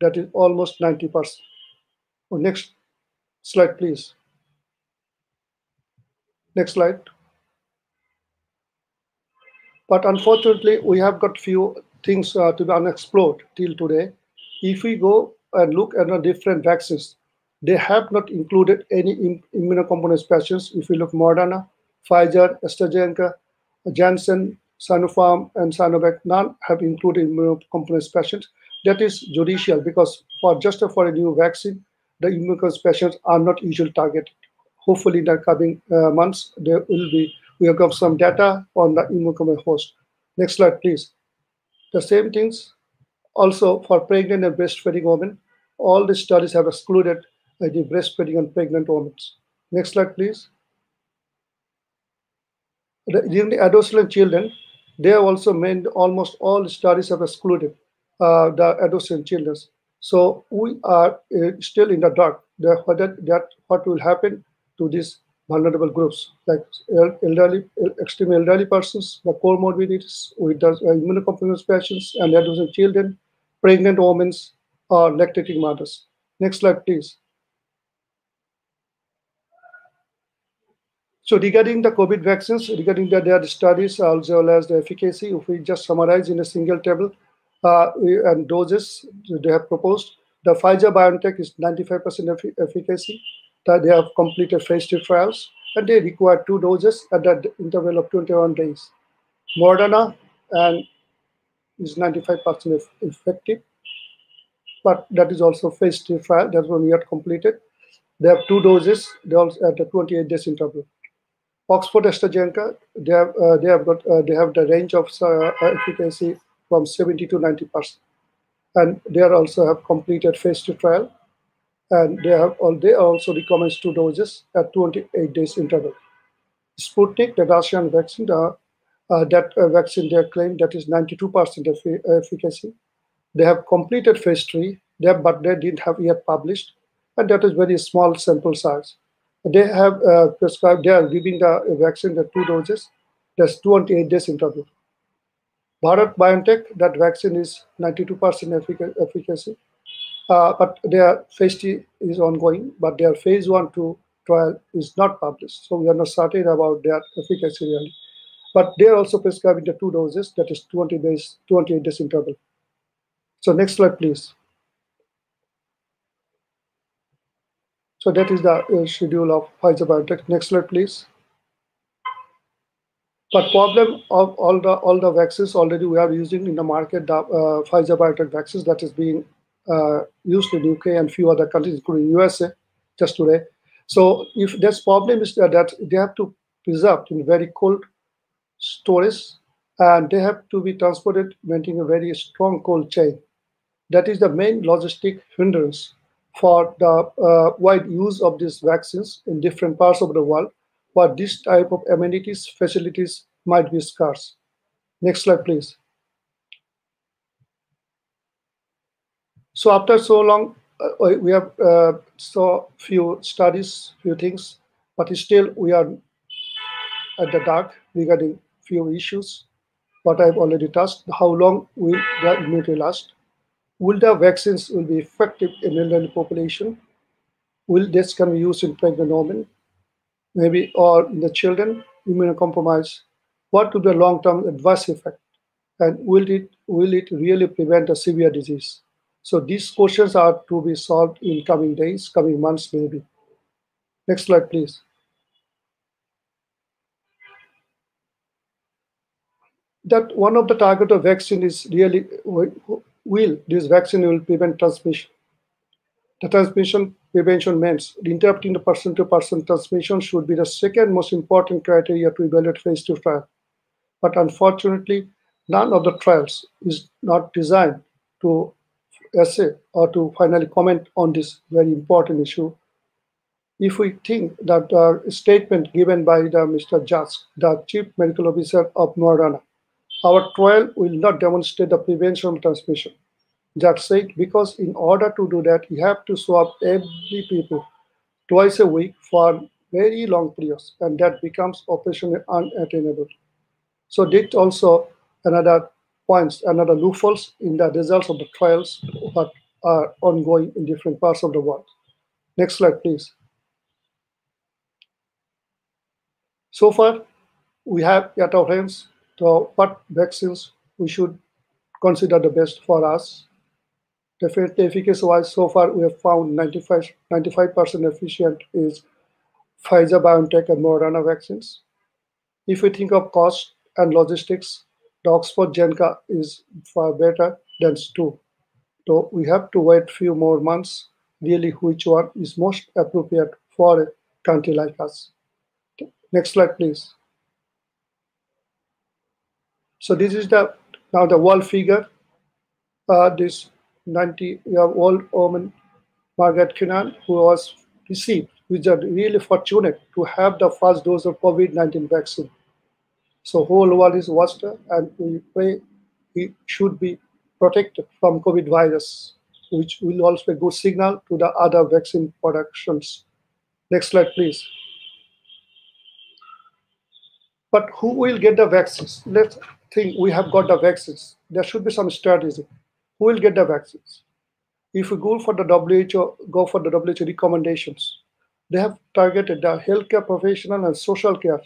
That is almost 90%. Oh, next slide, please. Next slide. But unfortunately, we have got few things uh, to be unexplored till today. If we go and look at the different vaccines, they have not included any immunocompromised patients. If you look Moderna, Pfizer, AstraZeneca, Janssen, Sinopharm, and Sinovac, none have included immunocompromised patients. That is judicial because for just for a new vaccine, the immunocompromised patients are not usually targeted. Hopefully, in the coming uh, months, there will be we have got some data on the immunocompromised host. Next slide, please. The same things also for pregnant and breastfeeding women. All the studies have excluded the breastfeeding and pregnant women. Next slide, please. The, the adolescent children, they have also made almost all the studies have excluded uh, the adolescent children. So we are uh, still in the dark. That, that, that what will happen to these vulnerable groups, like elderly, extreme elderly persons, the comorbidities with the uh, immunocompromised patients and adolescent children, pregnant women, or lactating mothers. Next slide, please. So regarding the COVID vaccines, regarding the, their studies as well as the efficacy, if we just summarize in a single table uh, and doses they have proposed, the Pfizer BioNTech is 95% efficacy. That they have completed phase two trials and they require two doses at the interval of 21 days. Moderna and is 95% effective, but that is also phase two trial. That's we had completed. They have two doses. Also at the 28 days interval. Oxford AstraZeneca, they have uh, they have got uh, they have the range of uh, efficacy from 70 to 90 percent, and they also have completed phase two trial, and they have they also recommend two doses at 28 days interval. Sputnik, the Russian vaccine, uh, that uh, vaccine they claim that is 92 percent efficacy. They have completed phase three, they but they didn't have yet published, and that is very small sample size. They have uh, prescribed, they are giving the vaccine the two doses. That's 28 days interval. Bharat Biotech, that vaccine is 92% effic efficacy. Uh, but their phase two is ongoing, but their phase one two trial is not published. So we are not certain about their efficacy really. But they are also prescribing the two doses, that is 20 days, 28 days interval. So next slide, please. So that is the uh, schedule of Pfizer BioNTech. Next slide, please. But problem of all the all the vaccines already we are using in the market, the uh, Pfizer BioNTech vaccines that is being used in UK and few other countries, including USA, just today. So if this problem is that, they have to preserve in very cold storage and they have to be transported maintaining a very strong cold chain. That is the main logistic hindrance for the uh, wide use of these vaccines in different parts of the world, but this type of amenities, facilities might be scarce. Next slide, please. So after so long, uh, we have uh, saw few studies, few things, but still we are at the dark regarding few issues. What I've already touched. How long will the immunity last? Will the vaccines will be effective in elderly population? Will this can be used in pregnant women, maybe or in the children immunocompromised? What will be the long-term adverse effect? And will it will it really prevent a severe disease? So these questions are to be solved in coming days, coming months, maybe. Next slide, please. That one of the target of vaccine is really will this vaccine will prevent transmission. The transmission prevention means interrupting the person-to-person transmission should be the second most important criteria to evaluate phase two trial. But unfortunately, none of the trials is not designed to essay or to finally comment on this very important issue. If we think that the statement given by the Mr. Jask, the Chief Medical Officer of Moderna, our trial will not demonstrate the prevention of transmission. That said, because in order to do that, you have to swab every people twice a week for very long periods, and that becomes operationally unattainable. So this also another points another loopholes in the results of the trials that are ongoing in different parts of the world. Next slide, please. So far, we have at our hands to what vaccines we should consider the best for us. Definitely efficacy-wise, so far we have found 95, 95% efficient is Pfizer, BioNTech, and Moderna vaccines. If we think of cost and logistics, the Oxford Genca is far better than Stu. So we have to wait few more months, really which one is most appropriate for a country like us. Next slide, please. So this is the now the world figure. Uh, this 90-year-old woman, Margaret Keenan, who was received, which are really fortunate to have the first dose of COVID-19 vaccine. So whole world is watched and we pray we should be protected from COVID virus, which will also be a good signal to the other vaccine productions. Next slide, please. But who will get the vaccines? Let's think we have got the vaccines. There should be some strategy. Who will get the vaccines? If we go for the WHO, go for the WHO recommendations, they have targeted the healthcare professional and social care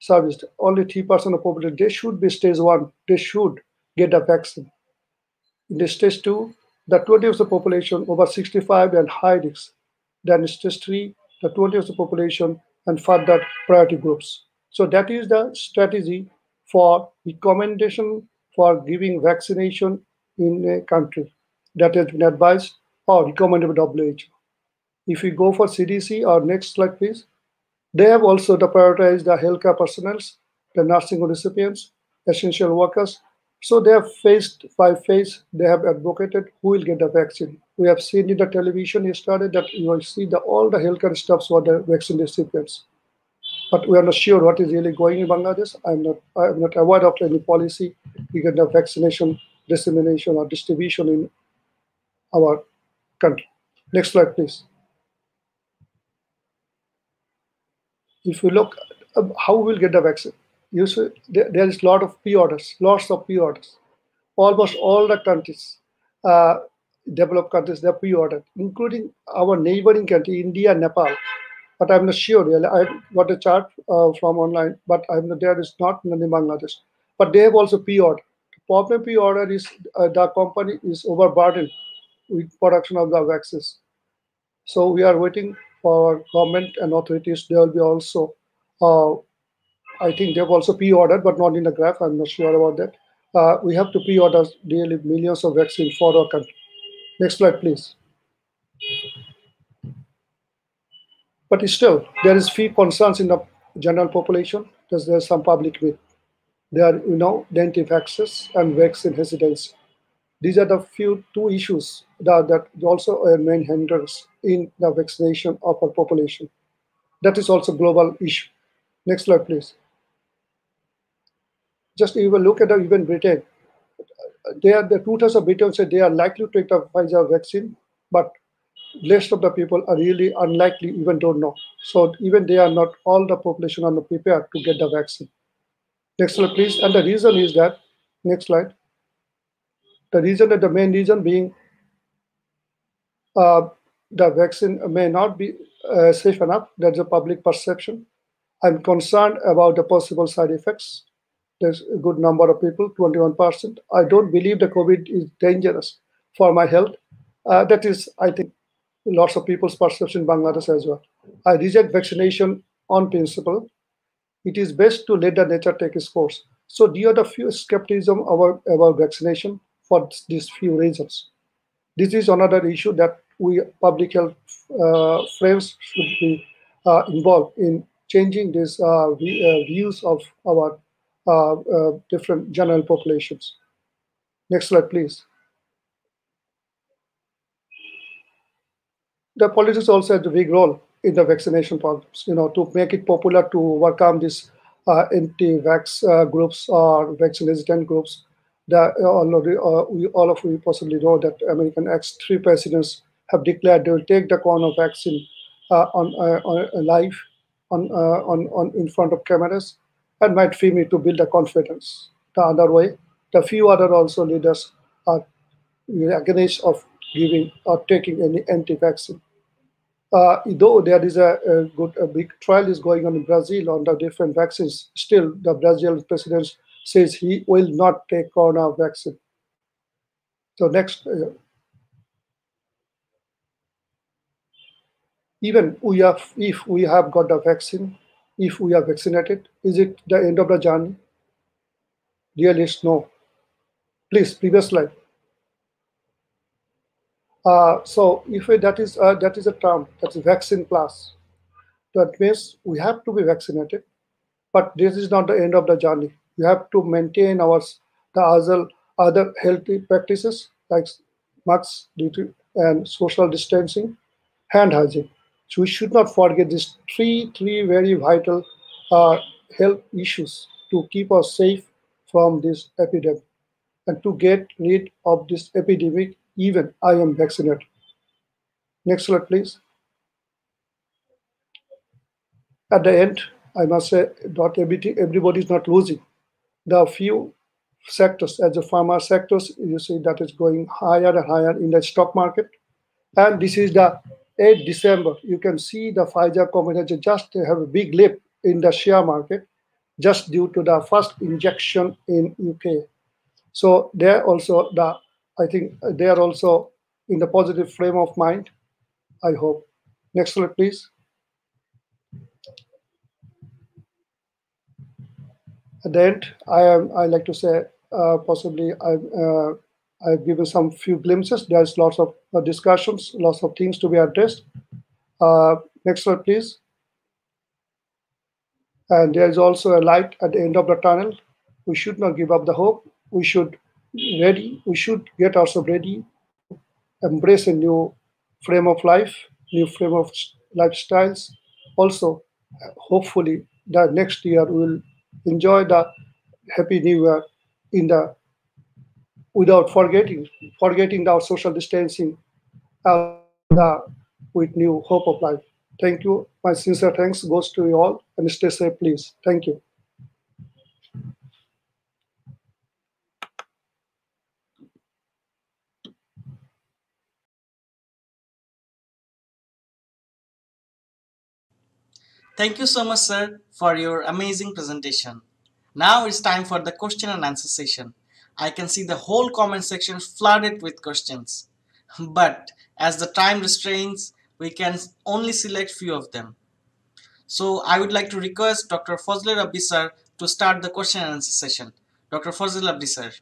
serviced. Only 3% of population, they should be stage one. They should get a vaccine. In the stage two, the 20 of the population over 65 and high risk. Then stage three, the 20 of the population and further priority groups. So that is the strategy for recommendation for giving vaccination in a country that has been advised or recommended by WHO. If we go for CDC, or next slide, please. They have also prioritized the healthcare personnel, the nursing recipients, essential workers. So they have faced by phase, they have advocated who will get the vaccine. We have seen in the television yesterday that you will see the, all the healthcare staffs for the vaccine recipients. But we are not sure what is really going in Bangladesh. I'm not I'm not aware of any policy regarding the vaccination dissemination or distribution in our country. Next slide, please. If you look uh, how we'll get the vaccine, you see there, there is a lot of pre-orders, lots of pre-orders. Almost all the countries, uh, developed countries, they're pre-ordered, including our neighboring country, India, Nepal. But I'm not sure really. I got a chart uh, from online, but I'm not, there is not in Bangladesh. But they have also pre-ordered. Problem pre-order is uh, the company is overburdened with production of the vaccines. So we are waiting for government and authorities, there will be also, uh, I think they've also pre-ordered, but not in the graph. I'm not sure about that. Uh, we have to pre-order nearly millions of vaccine for our country. Next slide, please. But still, there is few concerns in the general population because there's some public myth. There are, you know, dentive access and vaccine hesitancy. These are the few two issues that, that also are main hindrance in the vaccination of our population. That is also a global issue. Next slide, please. Just even look at the, even Britain. They are the two-thirds of Britain said they are likely to take the Pfizer vaccine, but rest of the people are really unlikely, even don't know. So even they are not all the population are not prepared to get the vaccine. Next slide, please. And the reason is that next slide. The reason the main reason being uh, the vaccine may not be uh, safe enough. That's a public perception. I'm concerned about the possible side effects. There's a good number of people, 21%. I don't believe the COVID is dangerous for my health. Uh, that is, I think, lots of people's perception in Bangladesh as well. I reject vaccination on principle. It is best to let the nature take its course. So, due to the few skepticism about, about vaccination for these few reasons. This is another issue that we public health uh, friends should be uh, involved in changing these uh, views of our different general populations. Next slide, please. The politics also has a big role in the vaccination programs, you know, to make it popular to overcome these uh, anti-vax uh, groups or vaccine-resistant groups. That all of, uh, we, all of you possibly know that American ex-three presidents have declared they will take the corona vaccine uh, on, uh, on live on, uh, on, on in front of cameras and might free me to build a confidence. The other way, the few other also leaders are against of giving or taking any anti-vaccine. Uh, though there is a, a, good a big trial is going on in Brazil on the different vaccines, still the Brazilian president says he will not take corona vaccine. So next, uh, even we have, if we have got the vaccine, if we are vaccinated, is it the end of the journey? Really, no. Please, previous slide. Uh, so if that is uh, that is a term that's vaccine plus, that means we have to be vaccinated, but this is not the end of the journey. We have to maintain our the other other healthy practices like masks and social distancing, hand hygiene. So we should not forget these three, three very vital uh, health issues to keep us safe from this epidemic and to get rid of this epidemic even I am vaccinated. Next slide, please. At the end, I must say not everybody, everybody is not losing. Are few sectors, as the pharma sectors, you see that is going higher and higher in the stock market. And this is the 8 December, you can see the Pfizer company just have a big leap in the share market just due to the first injection in UK. So they're also the, I think they are also in the positive frame of mind. I hope. Next slide, please. At the end, I am. I like to say uh, possibly I uh, I've given some few glimpses. There's lots of uh, discussions, lots of things to be addressed. Uh, next slide, please. And there is also a light at the end of the tunnel. We should not give up the hope. We should ready. We should get ourselves ready, embrace a new frame of life, new frame of lifestyles. Also, hopefully, the next year will enjoy the happy new year in the without forgetting forgetting our social distancing uh, with new hope of life. Thank you. My sincere thanks goes to you all and stay safe, please. Thank you. Thank you so much, sir, for your amazing presentation. Now it's time for the question and answer session. I can see the whole comment section flooded with questions. But as the time restrains, we can only select few of them. So I would like to request Dr. Fazlur Rabbi sir to start the question and answer session. Dr. Fazlur Rabbi sir.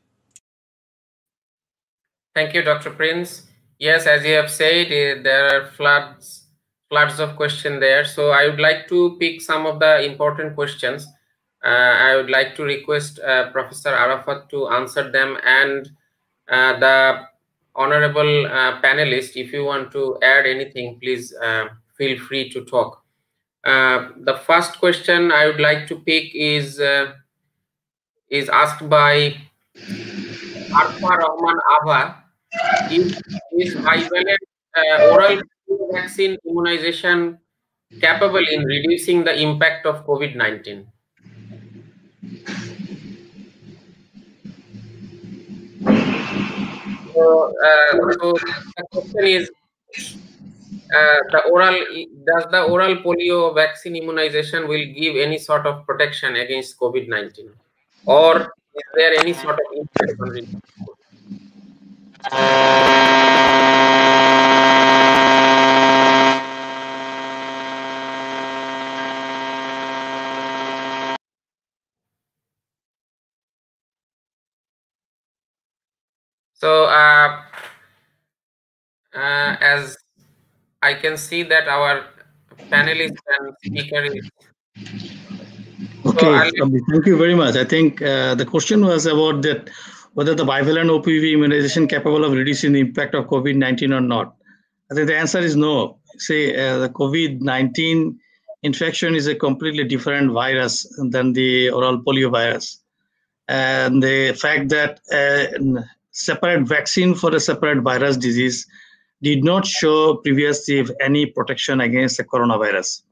Thank you, Dr. Prince. Yes, as you have said, eh, there are floods, floods of question there. So I would like to pick some of the important questions. Uh, I would like to request uh, Professor Arafat to answer them and uh, the honorable uh, panelist, if you want to add anything, please uh, feel free to talk. Uh, the first question I would like to pick is is asked by Arfa Rahman Ava is, is bivalent oral vaccine immunization capable in reducing the impact of COVID-19? So, uh, so the question is, uh, the oral does the oral polio vaccine immunization will give any sort of protection against COVID-19, or is there any sort of impact on it? So, uh, uh, as I can see that our panelist and speaker is. Okay, so thank you very much. I think uh, the question was about that whether the bivalent OPV immunization capable of reducing the impact of COVID-19 or not. I think the answer is no. Say uh, the COVID-19 infection is a completely different virus than the oral polio virus. And the fact that a separate vaccine for a separate virus disease did not show previously any protection against the coronavirus.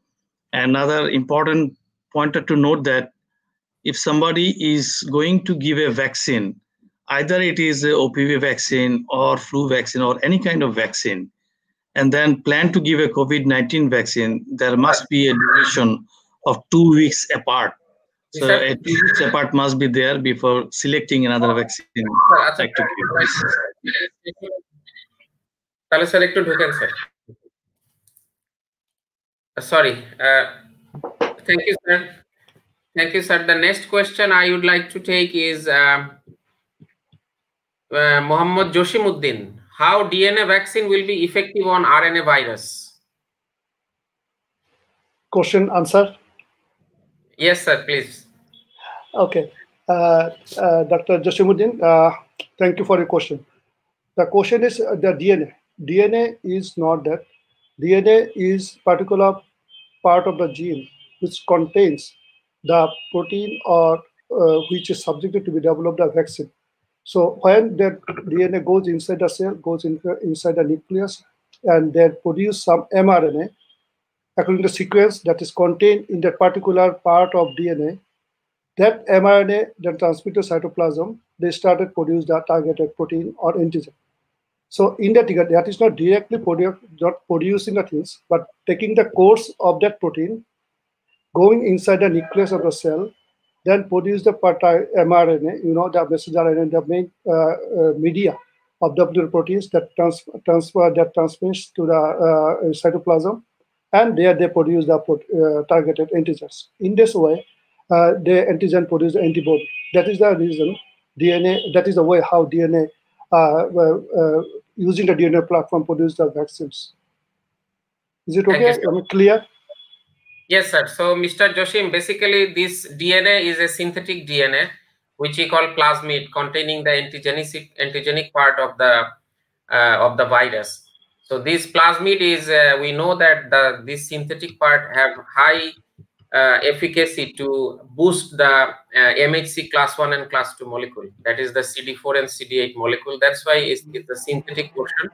Another important pointer to note that if somebody is going to give a vaccine, either it is a OPV vaccine or flu vaccine or any kind of vaccine, and then plan to give a COVID-19 vaccine, there must be a duration of two weeks apart. So a two weeks apart must be there before selecting another vaccine. <laughs> তাহলে sir একটু ঢোকেন sir sorry thank you sir thank you sir the next question i would like to take is uh, uh, Mohammad Joshimuddin, how DNA vaccine will be effective on RNA virus? Question answer? Yes, sir, please. Okay. Uh, uh, Dr. Joshimuddin, uh, thank you for your question. The question is the DNA. DNA is not that. DNA is particular part of the gene which contains the protein or uh, which is subjected to be developed a vaccine. So when that DNA goes inside the cell, goes in, inside the nucleus, and then produce some mRNA, according to the sequence that is contained in that particular part of DNA, that mRNA then transmit to cytoplasm, they started produce the targeted protein or antigen. So in that, that is not directly produ not producing the things, but taking the course of that protein, going inside the nucleus of the cell, then produce the part mRNA, you know, the messenger RNA, the main uh, uh, media of the proteins that trans transfer that transmits to the uh, cytoplasm, and there they produce the uh, targeted antigens. In this way, uh, the antigen produce antibody. That is the reason DNA. That is the way how DNA uh, uh, using the DNA platform produces the vaccines. Is it okay? Am I clear? Yes, sir. So, Mr. Joshim, basically this DNA is a synthetic DNA, which we call plasmid, containing the antigenic antigenic part of the uh, of the virus. So, this plasmid is uh, we know that the this synthetic part have high uh, efficacy to boost the uh, MHC class 1 and class 2 molecule. That is the CD4 and CD8 molecule. That's why it's, it's the synthetic portion.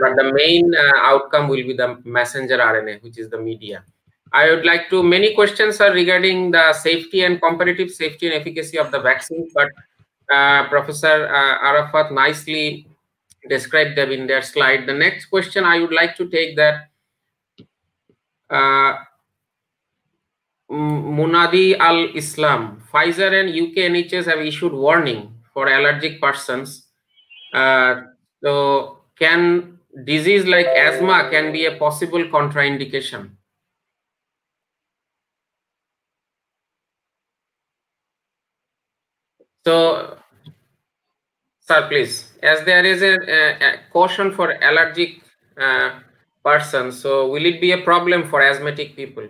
But the main uh, outcome will be the messenger RNA, which is the media. I would like to, many questions are regarding the safety and comparative safety and efficacy of the vaccine. But uh, Professor uh, Arafat nicely described them in their slide. The next question I would like to take that uh, Munadi Al Islam, Pfizer and UK NHS have issued warning for allergic persons. Uh, so, can disease like asthma can be a possible contraindication? So, Sir, please. As there is a, a, a caution for allergic uh, persons, so will it be a problem for asthmatic people?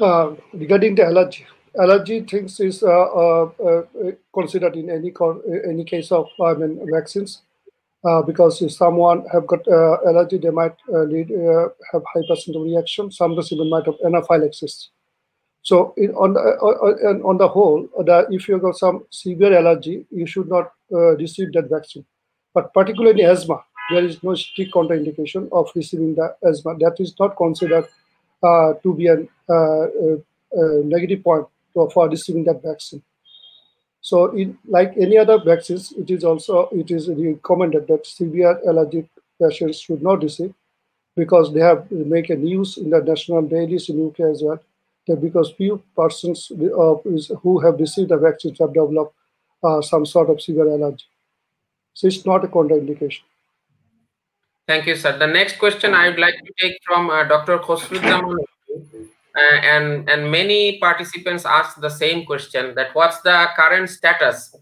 Uh, regarding the allergy, allergy things is uh, uh, uh considered in any any case of I mean vaccines. Uh, because if someone have got uh, allergy, they might lead, have hypersensitive reaction. Some even might have anaphylaxis. So in, on, the, uh, on the whole, the, if you got some severe allergy, you should not uh, receive that vaccine. But particularly asthma, there is no strict contraindication of receiving the asthma. That is not considered uh, to be a, a negative point for receiving that vaccine. So, like any other vaccines, it is also it is recommended that severe allergic patients should not receive because they have make a news in the national dailies in UK as well that because few persons uh, is, who have received the vaccines have developed uh, some sort of severe allergy. So it's not a contraindication. Thank you, sir. The next question I would like to take from uh, Dr. Khosruzzaman. Uh, and and many participants ask the same question that what's the current status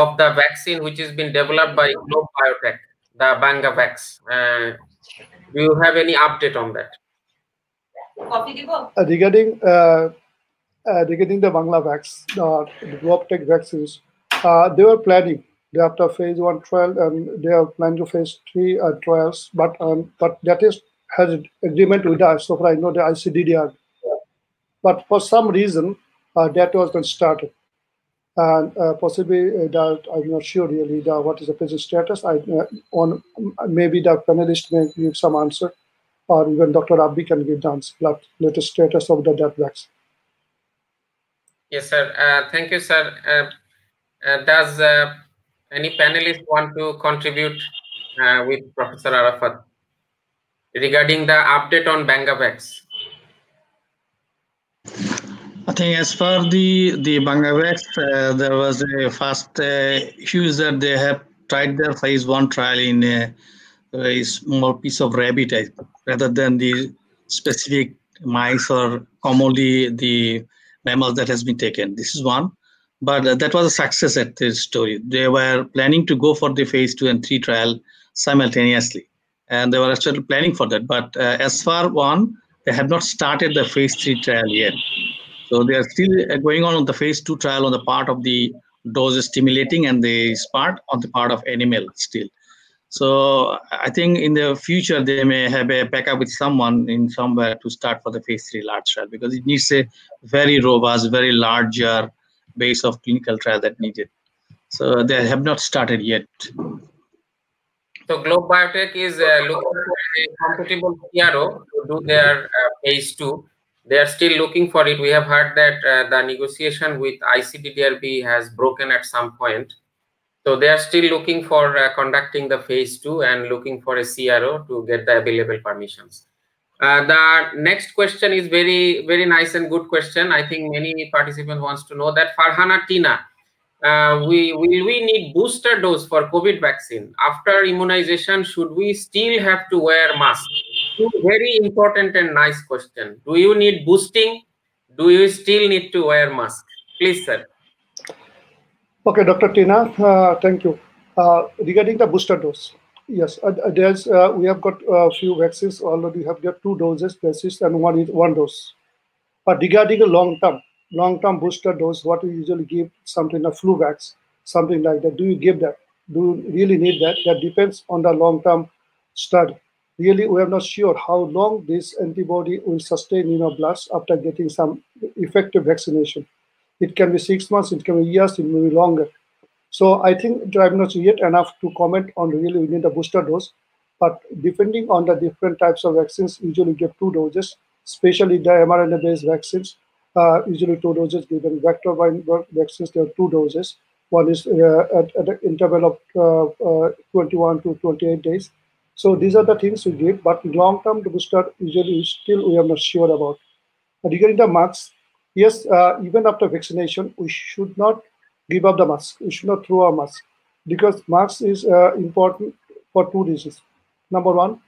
of the vaccine which has been developed by Globe Biotech, the Bangavax. Uh, do you have any update on that? Uh, regarding uh, uh, regarding the Bangavax, uh, the GlobeTech vaccines, uh, they were planning after phase one trial and they are planning to phase three uh, trials, but um, but that is has agreement with us. So far, I know the ICDDR, but for some reason uh, that was not started, and uh, possibly that I'm not sure really the, what is the present status. I on maybe the panelist may give some answer or even Dr. Abdi can give the answer, latest status of the death vaccine. Yes, sir. Uh, thank you, sir. Uh, uh, does uh, any panelists want to contribute uh, with Professor Arafat regarding the update on Bangavax? I think as far the the Bangavax, uh, there was a first issue that they have tried their phase one trial in a small piece of rabbit rather than the specific mice or commonly the mammals that has been taken. This is one. But uh, that was a success at this story. They were planning to go for the phase two and three trial simultaneously. And they were actually planning for that. But uh, as far one, they have not started the phase three trial yet. So they are still uh, going on on the phase two trial on the part of the dose stimulating and the part on the part of animal still. So I think in the future they may have a backup with someone in somewhere to start for the phase three large trial because it needs a very robust, very larger base of clinical trial that needed. So they have not started yet. So Globe Biotech is uh, looking for a compatible CRO to do their uh, phase two. They are still looking for it. We have heard that uh, the negotiation with ICDDRB has broken at some point. So they are still looking for uh, conducting the phase two and looking for a CRO to get the available permissions. Uh, the next question is very, very nice and good question. I think many participants wants to know that Farhana Tina, uh, we will we need booster dose for COVID vaccine after immunization? Should we still have to wear mask? Two very important and nice question. Do you need boosting? Do you still need to wear mask? Please, sir. Okay, Dr. Tina, uh, thank you. Uh, regarding the booster dose, yes, uh, uh there's uh, we have got a few vaccines already. Have got two doses, basis, and one is one dose. But regarding the long term, long term booster dose, what we usually give something like flu vax, something like that. Do you give that? Do you really need that? That depends on the long term study. Really, we are not sure how long this antibody will sustain in our blood after getting some effective vaccination. It can be six months, it can be years, it may be longer. So I think I'm not yet enough to comment on really we need a booster dose. But depending on the different types of vaccines, usually get two doses, especially the mRNA-based vaccines. Uh, usually two doses given. Vector vaccines, there are two doses. One is uh, at, at, an interval of uh, uh 21 to 28 days. So these are the things we give, but long-term booster usually still we are not sure about. Regarding the marks, yes, uh, even after vaccination, we should not up the mask. You should not throw a mask because mask is uh, important for two reasons. Number one,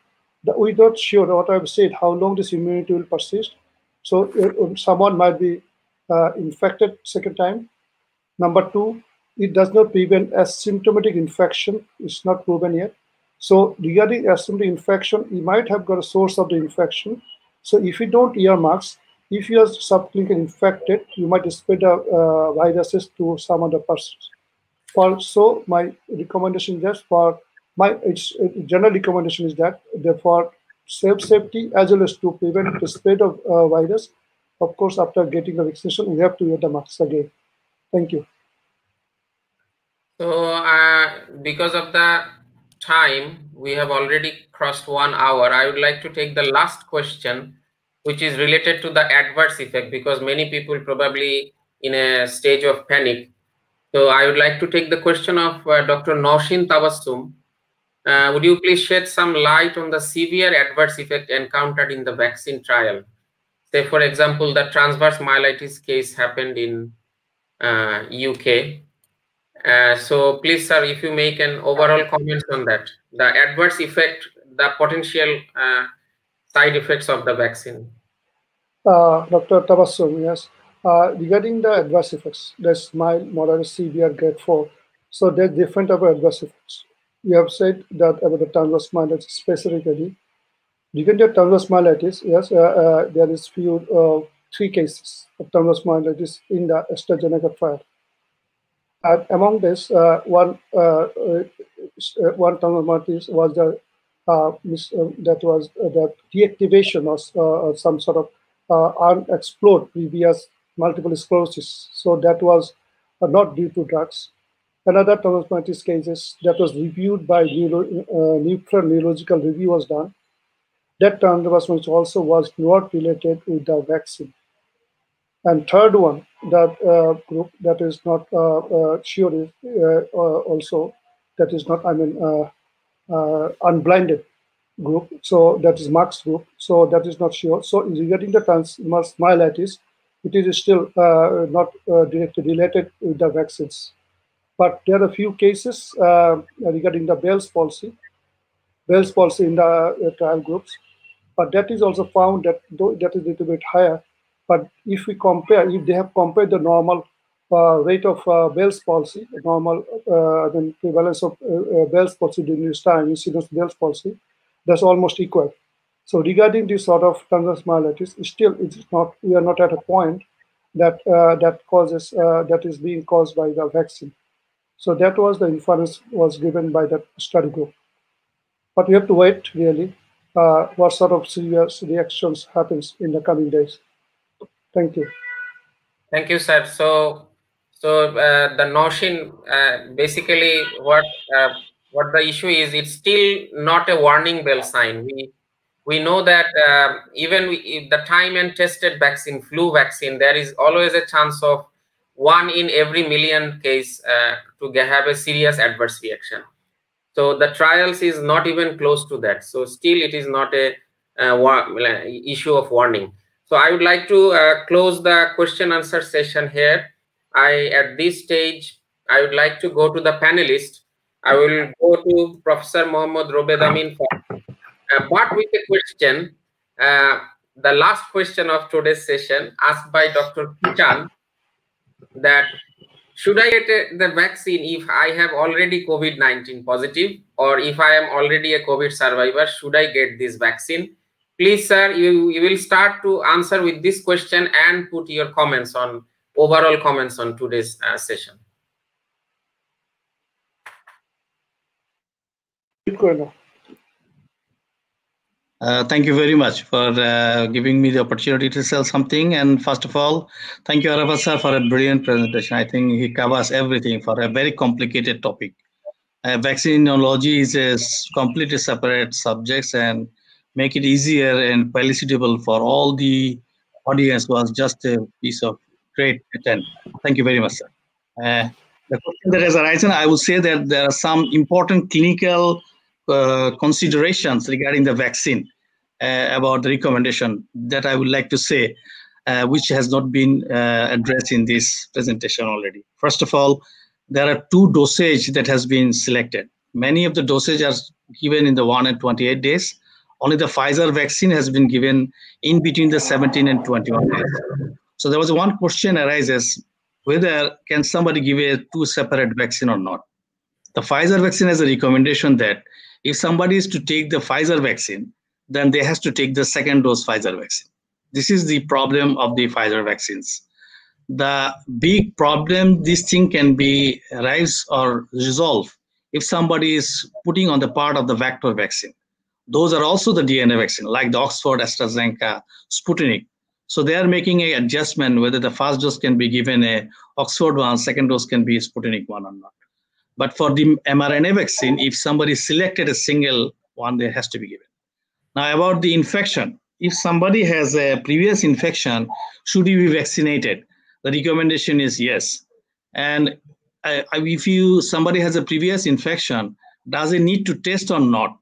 that we're not sure what I've said, how long this immunity will persist. So uh, um, someone might be uh, infected second time. Number two, it does not prevent asymptomatic infection. It's not proven yet. So regarding asymptomatic infection, you might have got a source of the infection. So if you don't wear masks, if you are subclinically infected, you might spread the uh, viruses to some other persons. Also, my recommendation is for my it's, general recommendation is that therefore self safety as well as to prevent the spread of uh, virus, of course, after getting the vaccination, we have to wear the masks again. Thank you. So, uh, because of the time, we have already crossed one hour. I would like to take the last question, which is related to the adverse effect, because many people probably in a stage of panic. So, I would like to take the question of uh, Dr. Noshin Tabassum. Uh, would you please shed some light on the severe adverse effect encountered in the vaccine trial? Say, for example, the transverse myelitis case happened in UK uh, uh, so please, sir, if you make an overall comment on that, the adverse effect, the potential uh, side effects of the vaccine. Uh, Dr. Tabassum, yes. Uh, regarding the adverse effects, there's mild, moderate, severe, grade 4. So there's different adverse effects. You have said that about the transverse myelitis specifically. Regarding the transverse myelitis, yes, uh, there is few, three cases of transverse myelitis in the AstraZeneca trial and among this, uh, one uh, one terminology was the that was the deactivation of some sort of unexplored previous multiple sclerosis. So that was not due to drugs. Another Thomas cases that was reviewed by neuro, uh, neutral neurological review was done. That Thomas also was not related with the vaccine. And third one, that uh, group that is not uh, uh, sure is also that is not, I mean, unblinded group. So that is Mark's group. So that is not sure. So regarding the transverse myelitis, it is still uh, not uh, directly related with the vaccines. But there are a few cases uh, regarding the Bell's palsy, Bell's palsy in the trial groups. But that is also found that that is a little bit higher but if we compare, if they have compared the normal uh, rate of uh, Bell's palsy, normal uh, the prevalence of uh, uh, Bell's palsy during this time, incidence Bell's palsy, that's almost equal. So regarding this sort of transverse myelitis, still it's not we are not at a point that uh, that causes that is being caused by the vaccine. So that was the inference was given by that study group. But we have to wait really what sort of serious reactions happens in the coming days. Thank you. Thank you, sir. So, so uh, the notion, uh, basically, what uh, what the issue is, it's still not a warning bell sign. We we know that uh, even we, the time and tested vaccine, flu vaccine, there is always a chance of one in every million case uh, to have a serious adverse reaction. So the trials is not even close to that. So still, it is not a uh, issue of warning. So I would like to uh, close the question answer session here. I at this stage I would like to go to the panelist. I will go to Professor Mohammad Robed Amin for uh, part with a question. Uh, the last question of today's session asked by Dr. Pichan that should I get the vaccine if I have already COVID-19 positive or if I am already a COVID survivor, should I get this vaccine? please sir you, you will start to answer with this question and put your comments on overall comments on today's uh, session uh, thank you very much for uh, giving me the opportunity to sell something. And first of all, thank you, Arafat sir, for a brilliant presentation. I think he covers everything for a very complicated topic. Uh, vaccinology is a completely separate subjects and make it easier and palatable for all the audience was just a piece of great attempt. Thank you very much, sir. Uh, the question that has arisen, I would say that there are some important clinical considerations regarding the vaccine uh, about the recommendation that I would like to say, uh, which has not been uh, addressed in this presentation already. First of all, there are two dosage that has been selected. Many of the dosage are given in the 1 and 28 days only the Pfizer vaccine has been given in between the 17 and 21 days. So there was one question arises, whether can somebody give a two separate vaccine or not. The Pfizer vaccine has a recommendation that if somebody is to take the Pfizer vaccine, then they has to take the second dose Pfizer vaccine. This is the problem of the Pfizer vaccines. The big problem this thing can be rise or resolve if somebody is putting on the part of the vector vaccine. Those are also the DNA vaccine, like the Oxford, AstraZeneca, Sputnik. So they are making a adjustment whether the first dose can be given a Oxford one, second dose can be Sputnik one or not. But for the mRNA vaccine, if somebody selected a single one, there has to be given. Now about the infection, if somebody has a previous infection, should he be vaccinated? The recommendation is yes. And uh, if you somebody has a previous infection, does it need to test or not?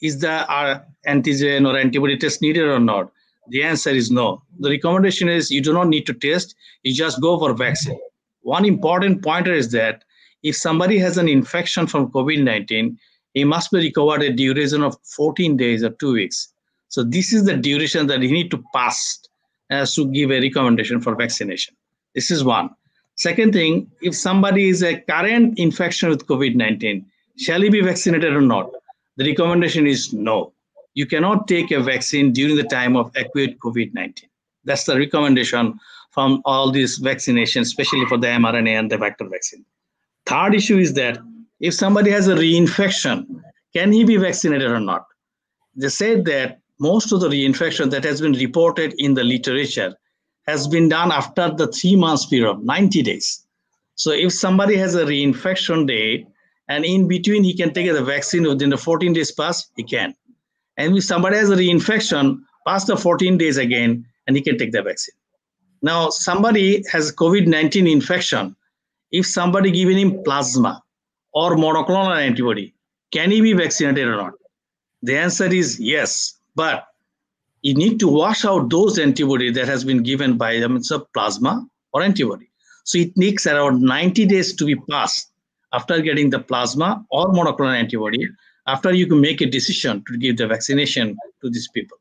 Is the uh, antigen or antibody test needed or not? The answer is no. The recommendation is you do not need to test, you just go for vaccine. One important pointer is that if somebody has an infection from COVID 19, he must be recovered a duration of 14 days or two weeks. So, this is the duration that he need to pass as to give a recommendation for vaccination. This is one. Second thing, if somebody is a current infection with COVID 19, shall he be vaccinated or not? The recommendation is no you cannot take a vaccine during the time of acute COVID 19. That's the recommendation from all these vaccinations, especially for the mRNA and the vector vaccine. Third issue is that if somebody has a reinfection, can he be vaccinated or not? They said that most of the reinfection that has been reported in the literature has been done after the three months period, 90 days. So if somebody has a reinfection date and in between he can take the vaccine within the 14 days pass, he can. And if somebody has a reinfection, past the 14 days again, and he can take the vaccine. Now, somebody has COVID-19 infection. If somebody given him plasma or monoclonal antibody, can he be vaccinated or not? The answer is yes, but you need to wash out those antibody that has been given by them. It's a plasma or antibody. So it takes around 90 days to be passed after getting the plasma or monoclonal antibody after you can make a decision to give the vaccination to these people.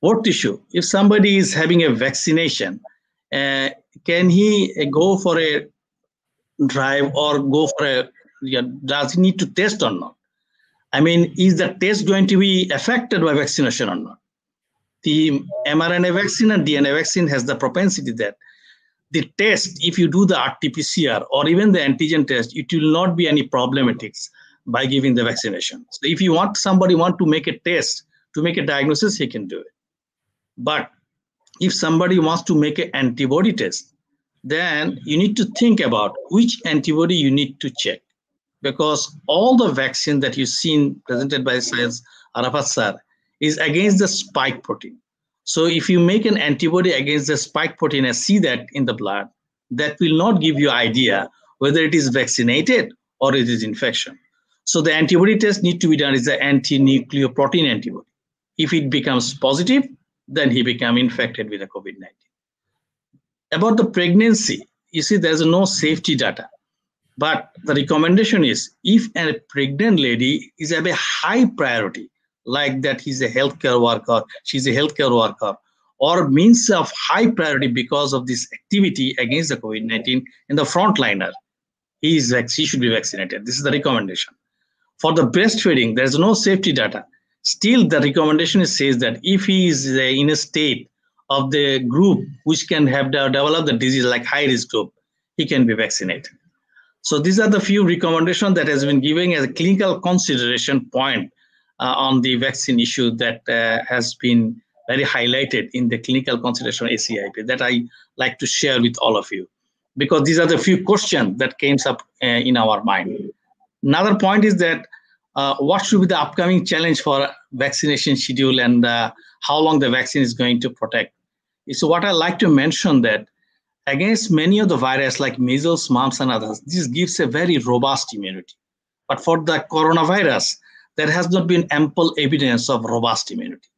What issue, if somebody is having a vaccination, uh, can he uh, go for a drive or go for a, yeah, does he need to test or not? I mean, is the test going to be affected by vaccination or not? The mRNA vaccine and DNA vaccine has the propensity that the test, if you do the RT-PCR or even the antigen test, it will not be any problematics by giving the vaccination. So if you want somebody want to make a test to make a diagnosis, he can do it. But if somebody wants to make an antibody test, then you need to think about which antibody you need to check. Because all the vaccine that you've seen presented by Science Arafat is against the spike protein. So if you make an antibody against the spike protein and see that in the blood, that will not give you idea whether it is vaccinated or it is infection. So the antibody test need to be done is the anti-nucleoprotein antibody. If it becomes positive, then he become infected with the COVID-19. About the pregnancy, you see there's no safety data. But the recommendation is if a pregnant lady is of a high priority, like that he's a healthcare worker, she's a healthcare worker, or means of high priority because of this activity against the COVID-19 in the frontliner, he, is, he should be vaccinated. This is the recommendation. For the breastfeeding, there's no safety data. Still, the recommendation says that if he is uh, in a state of the group which can have developed the disease like high risk group, he can be vaccinated. So these are the few recommendations that has been given as a clinical consideration point uh, on the vaccine issue that uh, has been very highlighted in the clinical consideration ACIP that I like to share with all of you because these are the few questions that came up uh, in our mind. Another point is that uh, what should be the upcoming challenge for vaccination schedule and uh, how long the vaccine is going to protect. So what I like to mention that against many of the virus like measles, mumps, and others, this gives a very robust immunity. But for the coronavirus, there has not been ample evidence of robust immunity.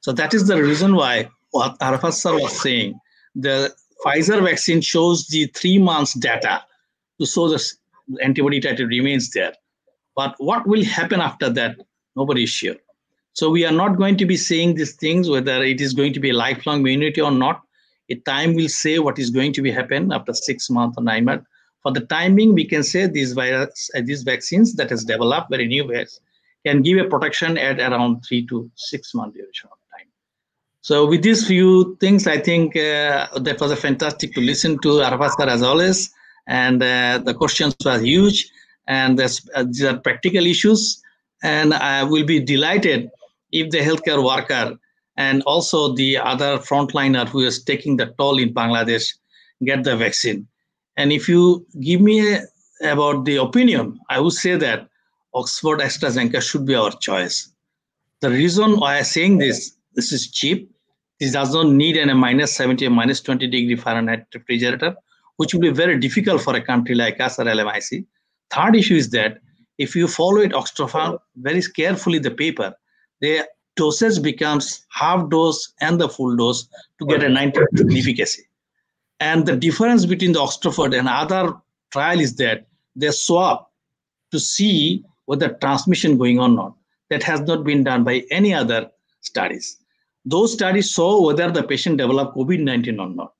So that is the reason why what Arafat sir was saying, the Pfizer vaccine shows the three months data to show the antibody titer remains there. But what will happen after that? Nobody is sure. So we are not going to be saying these things, whether it is going to be a lifelong immunity or not. A time will say what is going to be happen after six months or nine months. For the timing, we can say these virus, uh, these vaccines that has developed very new virus can give a protection at around three to six month duration of time. So with these few things, I think uh, that was a fantastic to listen to Arafat as always, and uh, the questions were huge, and uh, these are practical issues, and I will be delighted if the healthcare worker and also the other frontliner who is taking the toll in Bangladesh get the vaccine. And if you give me a, about the opinion, I would say that Oxford AstraZeneca should be our choice. The reason why I'm saying this, this is cheap. This does not need a minus 70 or minus 20 degree Fahrenheit refrigerator, which will be very difficult for a country like us or LMIC. Third issue is that if you follow it Oxford very carefully, the paper, they dosage becomes half dose and the full dose to get a 90% efficacy. And the difference between the Oxford and other trial is that they swap to see whether transmission going on or not. That has not been done by any other studies. Those studies saw whether the patient developed COVID-19 or not.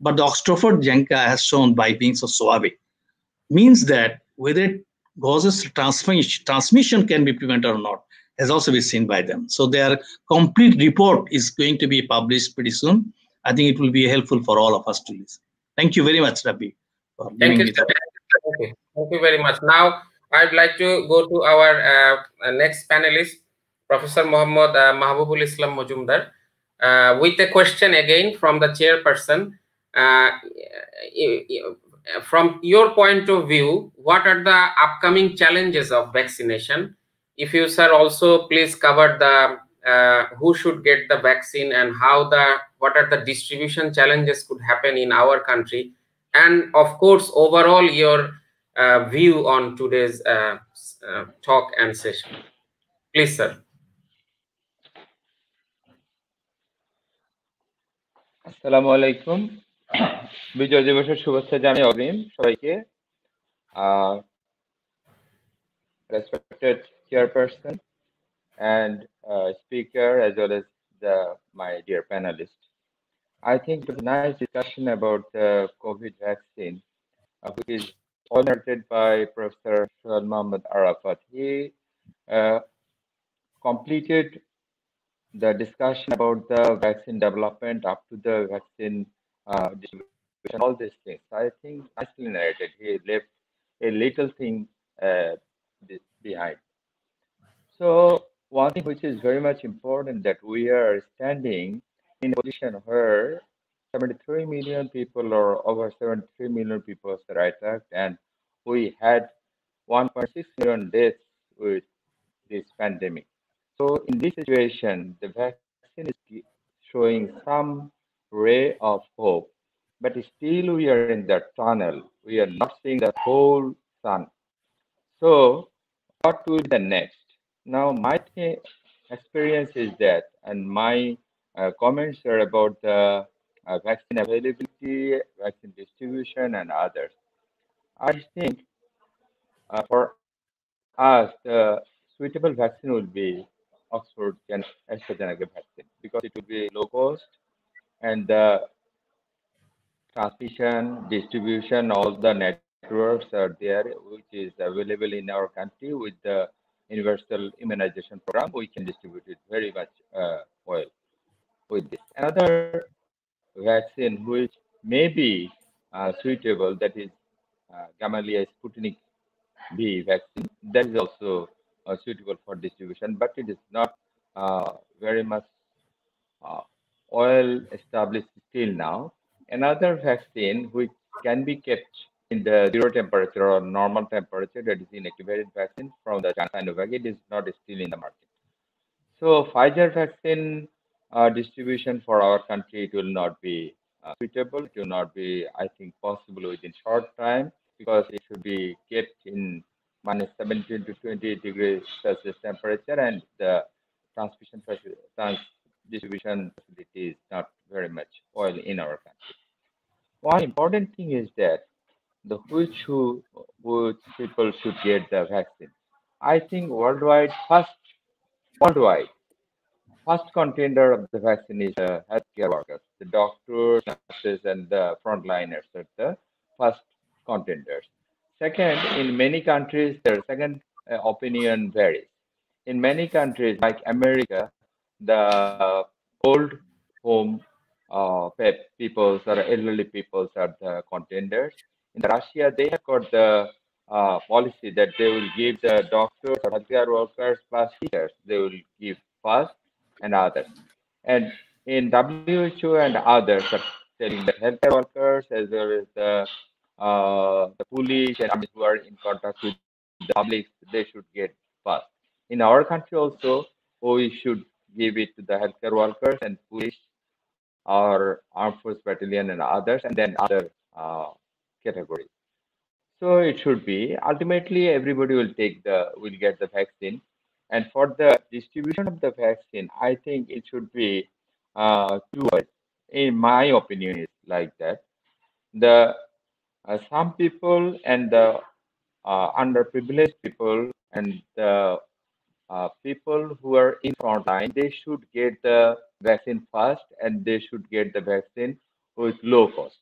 But the Oxford Janka has shown by being so suave means that whether it causes transmission, transmission can be prevented or not has also been seen by them. So their complete report is going to be published pretty soon. I think it will be helpful for all of us to listen. Thank you very much, Rabbi. Thank you, okay. Thank you very much. Now, I'd like to go to our uh, next panelist, Professor Mohammad uh, Mahabubul Islam Majumder, uh, with a question again from the chairperson. Uh, from your point of view, what are the upcoming challenges of vaccination? if you sir also please cover the uh, who should get the vaccine and how the what are the distribution challenges could happen in our country and of course overall your uh, view on today's uh, uh talk and session please sir আসসালামু আলাইকুম বিজয় দিবসের শুভেচ্ছা জানাই অগ্রিম সবাইকে respected chairperson and uh, speaker as well as the, my dear panelists. I think it was a nice discussion about the COVID vaccine, uh, which is by Professor Shoheal Mahmud Arafat. He uh, completed the discussion about the vaccine development up to the vaccine uh, distribution, all these things. I think nicely narrated. He left a little thing uh, behind. So one thing which is very much important that we are standing in a position where 73 million people or over 73 million people are attacked and we had 1.6 million deaths with this pandemic. So in this situation, the vaccine is showing some ray of hope, but still we are in the tunnel. We are not seeing the whole sun. So what will be the next? Now, my experience is that, and my uh, comments are about the uh, vaccine availability, vaccine distribution, and others. I think uh, for us, the suitable vaccine will be Oxford and AstraZeneca vaccine because it will be low cost and the transmission, distribution, all the networks are there, which is available in our country with the universal immunization program, we can distribute it very much uh, well with this. Another vaccine which may be uh, suitable, that is uh, Gamaleya Sputnik V vaccine, that is also uh, suitable for distribution, but it is not uh, very much uh, well established still now. Another vaccine which can be kept in the zero temperature or normal temperature that is inactivated vaccine from the China Sinovac, it is not still in the market. So Pfizer vaccine uh, distribution for our country, it will not be uh, suitable. It will not be, I think, possible within short time because it should be kept in minus 17 to 20 degrees Celsius temperature and the transmission trans distribution facility is not very much oil in our country. One important thing is that the which who which people should get the vaccine. I think worldwide first worldwide first contender of the vaccine is uh, healthcare workers, the doctors, nurses, and the frontliners are the first contenders. Second, in many countries, their second uh, opinion varies. In many countries, like America, the old home uh, peoples or elderly peoples are the contenders. In Russia, they have got the uh, policy that they will give the doctors or healthcare workers plus teachers. They will give first and others. And in WHO and others are telling the healthcare workers as well as the uh, the police and who are in contact with the public, they should get first. In our country also, we should give it to the healthcare workers and police or armed force battalion and others, and then other uh, categories. So it should be ultimately everybody will take the will get the vaccine, and for the distribution of the vaccine, I think it should be uh, two ways. In my opinion, is like that. The uh, some people and the uh, underprivileged people and the uh, people who are in front line, they should get the vaccine first and they should get the vaccine with low cost.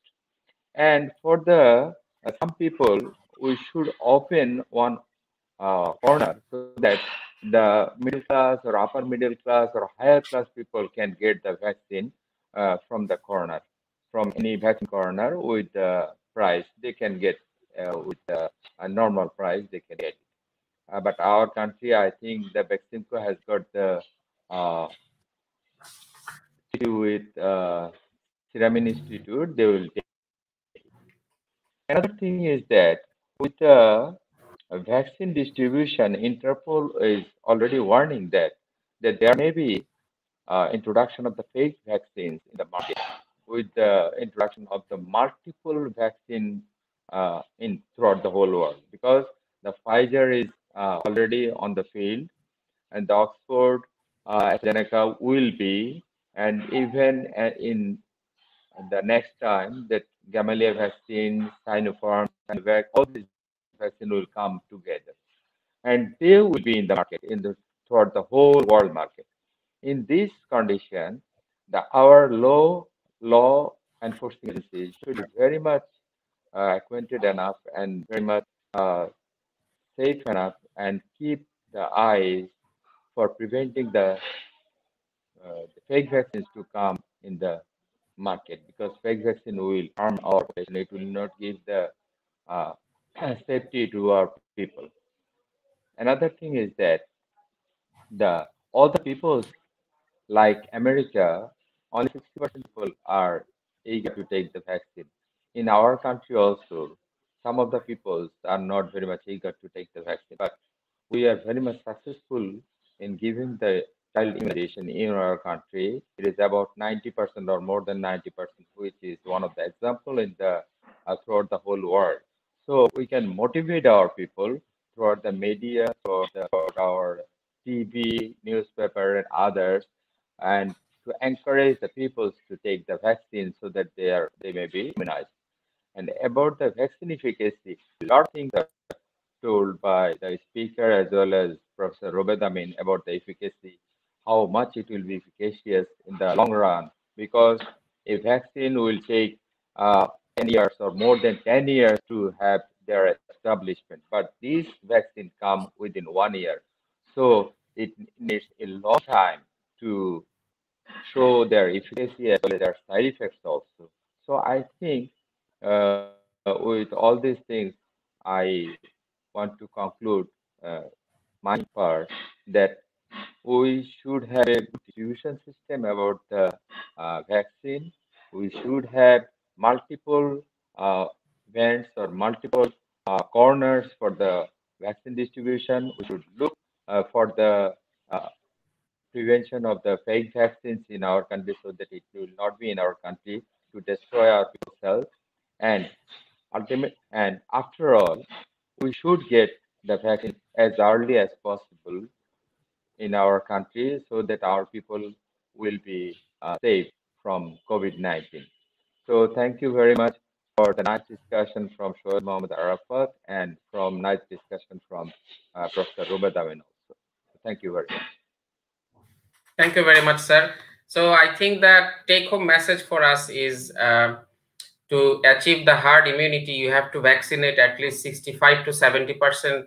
And for the uh, some people, we should open one uh, corner so that the middle class or upper middle class or higher class people can get the vaccine uh, from the corner, from any vaccine corner with the price they can get uh, with a normal price they can get. Uh, but our country, I think the Beximco has got the uh, with uh, Serum Institute, they will take. Another thing is that with the vaccine distribution, Interpol is already warning that that there may be uh, introduction of the fake vaccines in the market. With the introduction of the multiple vaccine uh, in throughout the whole world. Because the Pfizer is uh, already on the field and the Oxford uh, AstraZeneca will be and even uh, in the next time that Gamaleya vaccine, Sinopharm, Sinovac, all these vaccine will come together. And they will be in the market in the throughout the whole world market. In this condition, the our law law enforcement agencies should be very much uh, acquainted enough and very much uh, safe enough and keep the eyes for preventing the uh, the fake vaccines to come in the market because vaccine will harm our population. It will not give the uh, <clears throat> safety to our people. Another thing is that the all the peoples like America, only 60% people are eager to take the vaccine. In our country also, some of the peoples are not very much eager to take the vaccine, but we are very much successful in giving the child immunization in our country. It is about 90% or more than 90%, which is one of the example in the uh, throughout the whole world. So we can motivate our people throughout the media, throughout, the, throughout our TV, newspaper, and others, and to encourage the people to take the vaccine so that they are they may be immunized. And about the vaccine efficacy, a lot of things are told by the speaker as well as Professor Robed Amin about the efficacy how much it will be efficacious in the long run because a vaccine will take uh, 10 years or more than 10 years to have their establishment. But these vaccines come within one year. So it needs a long time to show their efficacy as their side effects also. So I think uh, with all these things, I want to conclude uh, my part that we should have a distribution system about the uh, vaccine. We should have multiple uh, vents or multiple uh, corners for the vaccine distribution. We should look uh, for the uh, prevention of the fake vaccines in our country so that it will not be in our country to destroy our people's health. And ultimate and after all, we should get the vaccine as early as possible in our country so that our people will be uh, safe from COVID-19. So thank you very much for the nice discussion from Shoheal Mahmud Arafat and from nice discussion from uh, Professor Robed Amin also. Thank you very much. Thank you very much, sir. So I think that take home message for us is uh, to achieve the herd immunity, you have to vaccinate at least 65 to 70%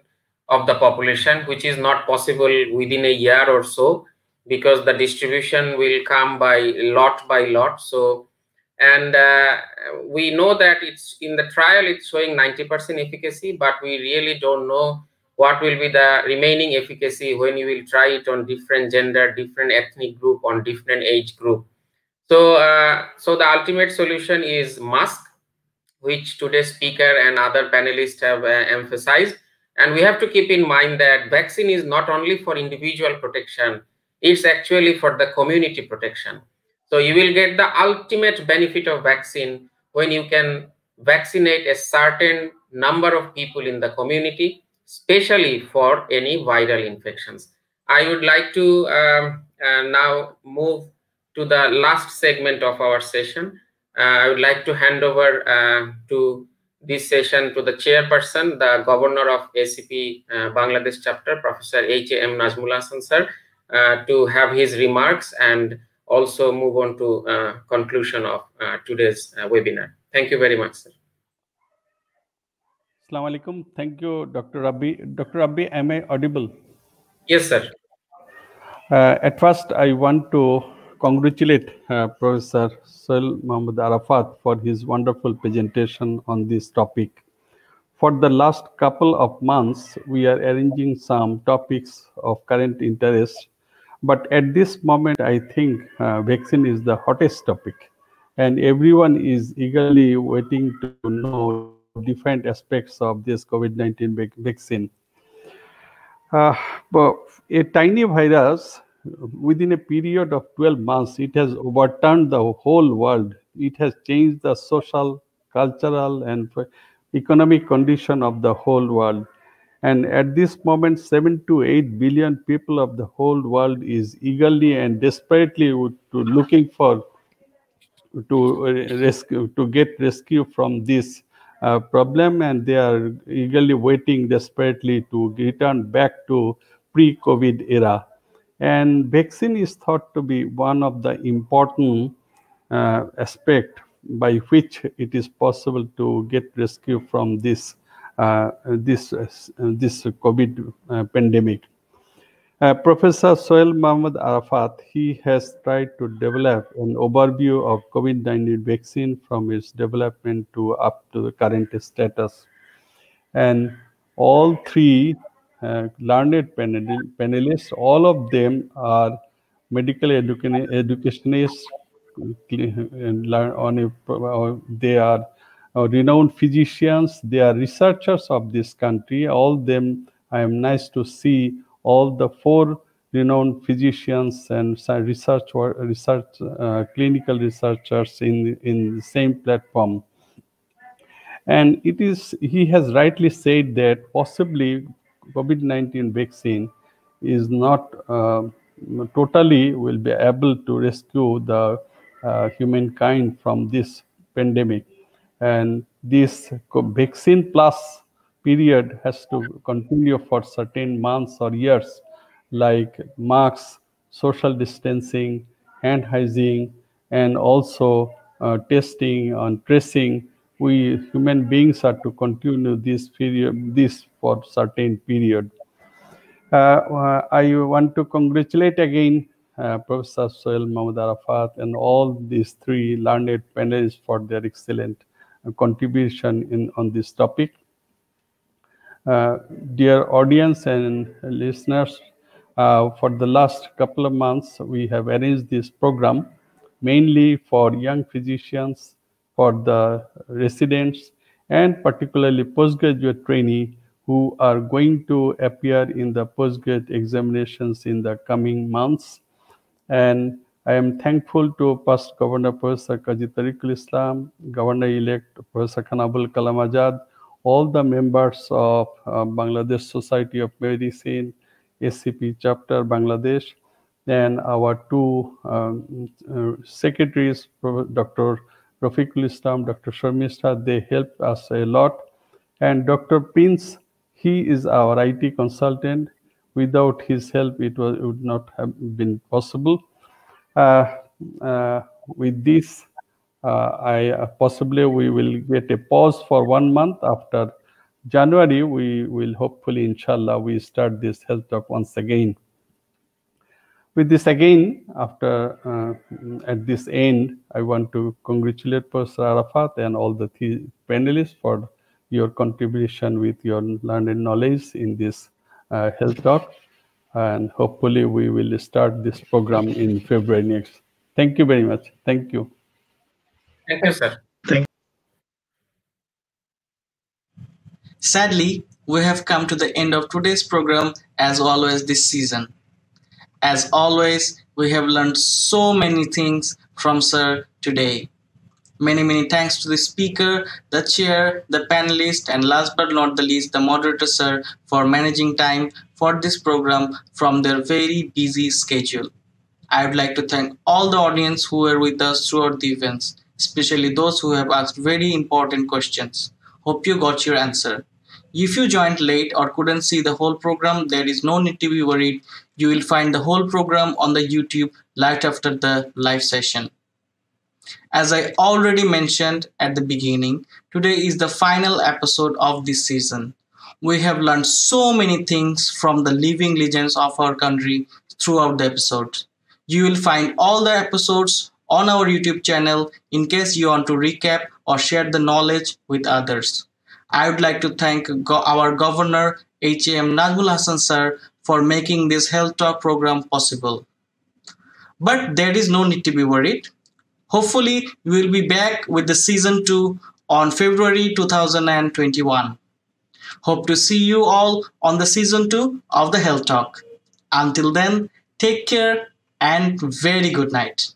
of the population, which is not possible within a year or so because the distribution will come by lot by lot. So, and uh, we know that it's in the trial, it's showing 90% efficacy, but we really don't know what will be the remaining efficacy when you will try it on different gender, different ethnic group, on different age group. So, uh, so the ultimate solution is mask, which today's speaker and other panelists have uh, emphasized. And we have to keep in mind that vaccine is not only for individual protection, it's actually for the community protection. So you will get the ultimate benefit of vaccine when you can vaccinate a certain number of people in the community, especially for any viral infections. I would like to um, uh, now move to the last segment of our session. Uh, I would like to hand over uh, to this session to the chairperson, the governor of ACP uh, Bangladesh chapter, Professor H.A.M. Nazmul Ahsan sir, uh, to have his remarks and also move on to uh, conclusion of uh, today's webinar. Thank you very much, sir. Assalamu alaikum. Thank you, Dr. Rabbi. Dr. Rabbi, am I audible? Yes, sir. at first, I want to congratulate uh, Professor Shoheal Mahmud Arafat for his wonderful presentation on this topic. For the last couple of months, we are arranging some topics of current interest, but at this moment, I think uh, vaccine is the hottest topic, and everyone is eagerly waiting to know different aspects of this COVID-19 vaccine. Uh, but a tiny virus within a period of 12 months, it has overturned the whole world. It has changed the social, cultural, and economic condition of the whole world. And at this moment, 7 to 8 billion people of the whole world is eagerly and desperately looking for to rescue to get rescue from this uh, problem and they are eagerly waiting desperately to return back to pre-covid era and vaccine is thought to be one of the important uh, aspect by which it is possible to get rescue from this uh, this uh, this COVID uh, pandemic. Uh, Professor Shoheal Mahmud Arafat, he has tried to develop an overview of COVID-19 vaccine from its development to up to the current status. And all three uh, learned panel, panelists. All of them are medical educa- educationists. On a, they are renowned physicians. They are researchers of this country. All them, I am nice to see all the four renowned physicians and research research uh, clinical researchers in in the same platform and it is he has rightly said that possibly COVID-19 vaccine is not uh, totally will be able to rescue the uh, humankind from this pandemic. And this vaccine plus period has to continue for certain months or years, like masks, social distancing, hand hygiene, and also uh, testing and tracing we human beings are to continue this period, this for certain period. Uh, uh, I want to congratulate again uh, Professor Shoheal Mahmud Arafat and all these three learned panelists for their excellent uh, contribution in on this topic. Uh, dear audience and listeners, for the last couple of months, we have arranged this program mainly for young physicians for the residents and particularly postgraduate trainee who are going to appear in the postgraduate examinations in the coming months. And I am thankful to past Governor Professor Kazi Tariqul Islam, Governor-elect Professor Khan Abul Kalam Azad, all the members of uh, Bangladesh Society of Medicine, ACP chapter Bangladesh, and our two um, uh, secretaries, Dr. Rafiqul Islam, Dr. Sharmista, they helped us a lot. And Dr. Prince, he is our IT consultant. Without his help, it, was, it would not have been possible. Uh, uh, with this, uh, I uh, possibly we will get a pause for one month. After January, we will hopefully, inshallah, we start this health talk once again. With this again, after uh, at this end, I want to congratulate Professor Arafat and all the th panelists for your contribution with your learned knowledge in this uh, health talk and hopefully we will start this program in February next. Thank you very much. Thank you. Thank you, sir. Thank Sadly, we have come to the end of today's program as always this season. As always, we have learned so many things from Sir today. Many, many thanks to the speaker, the chair, the panelist, and last but not the least, the moderator, sir, for managing time for this program from their very busy schedule. I would like to thank all the audience who were with us throughout the events, especially those who have asked very important questions. Hope you got your answer. If you joined late or couldn't see the whole program, there is no need to be worried. You will find the whole program on the YouTube right after the live session. As I already mentioned at the beginning, today is the final episode of this season. We have learned so many things from the living legends of our country throughout the episode. You will find all the episodes on our YouTube channel in case you want to recap or share the knowledge with others. I would like to thank go- our governor, H.M. Nazmul Ahsan sir, for making this health talk program possible. But there is no need to be worried. Hopefully, we will be back with the season 2 on February 2021. Hope to see you all on the season 2 of the Health Talk. Until then, take care and very good night.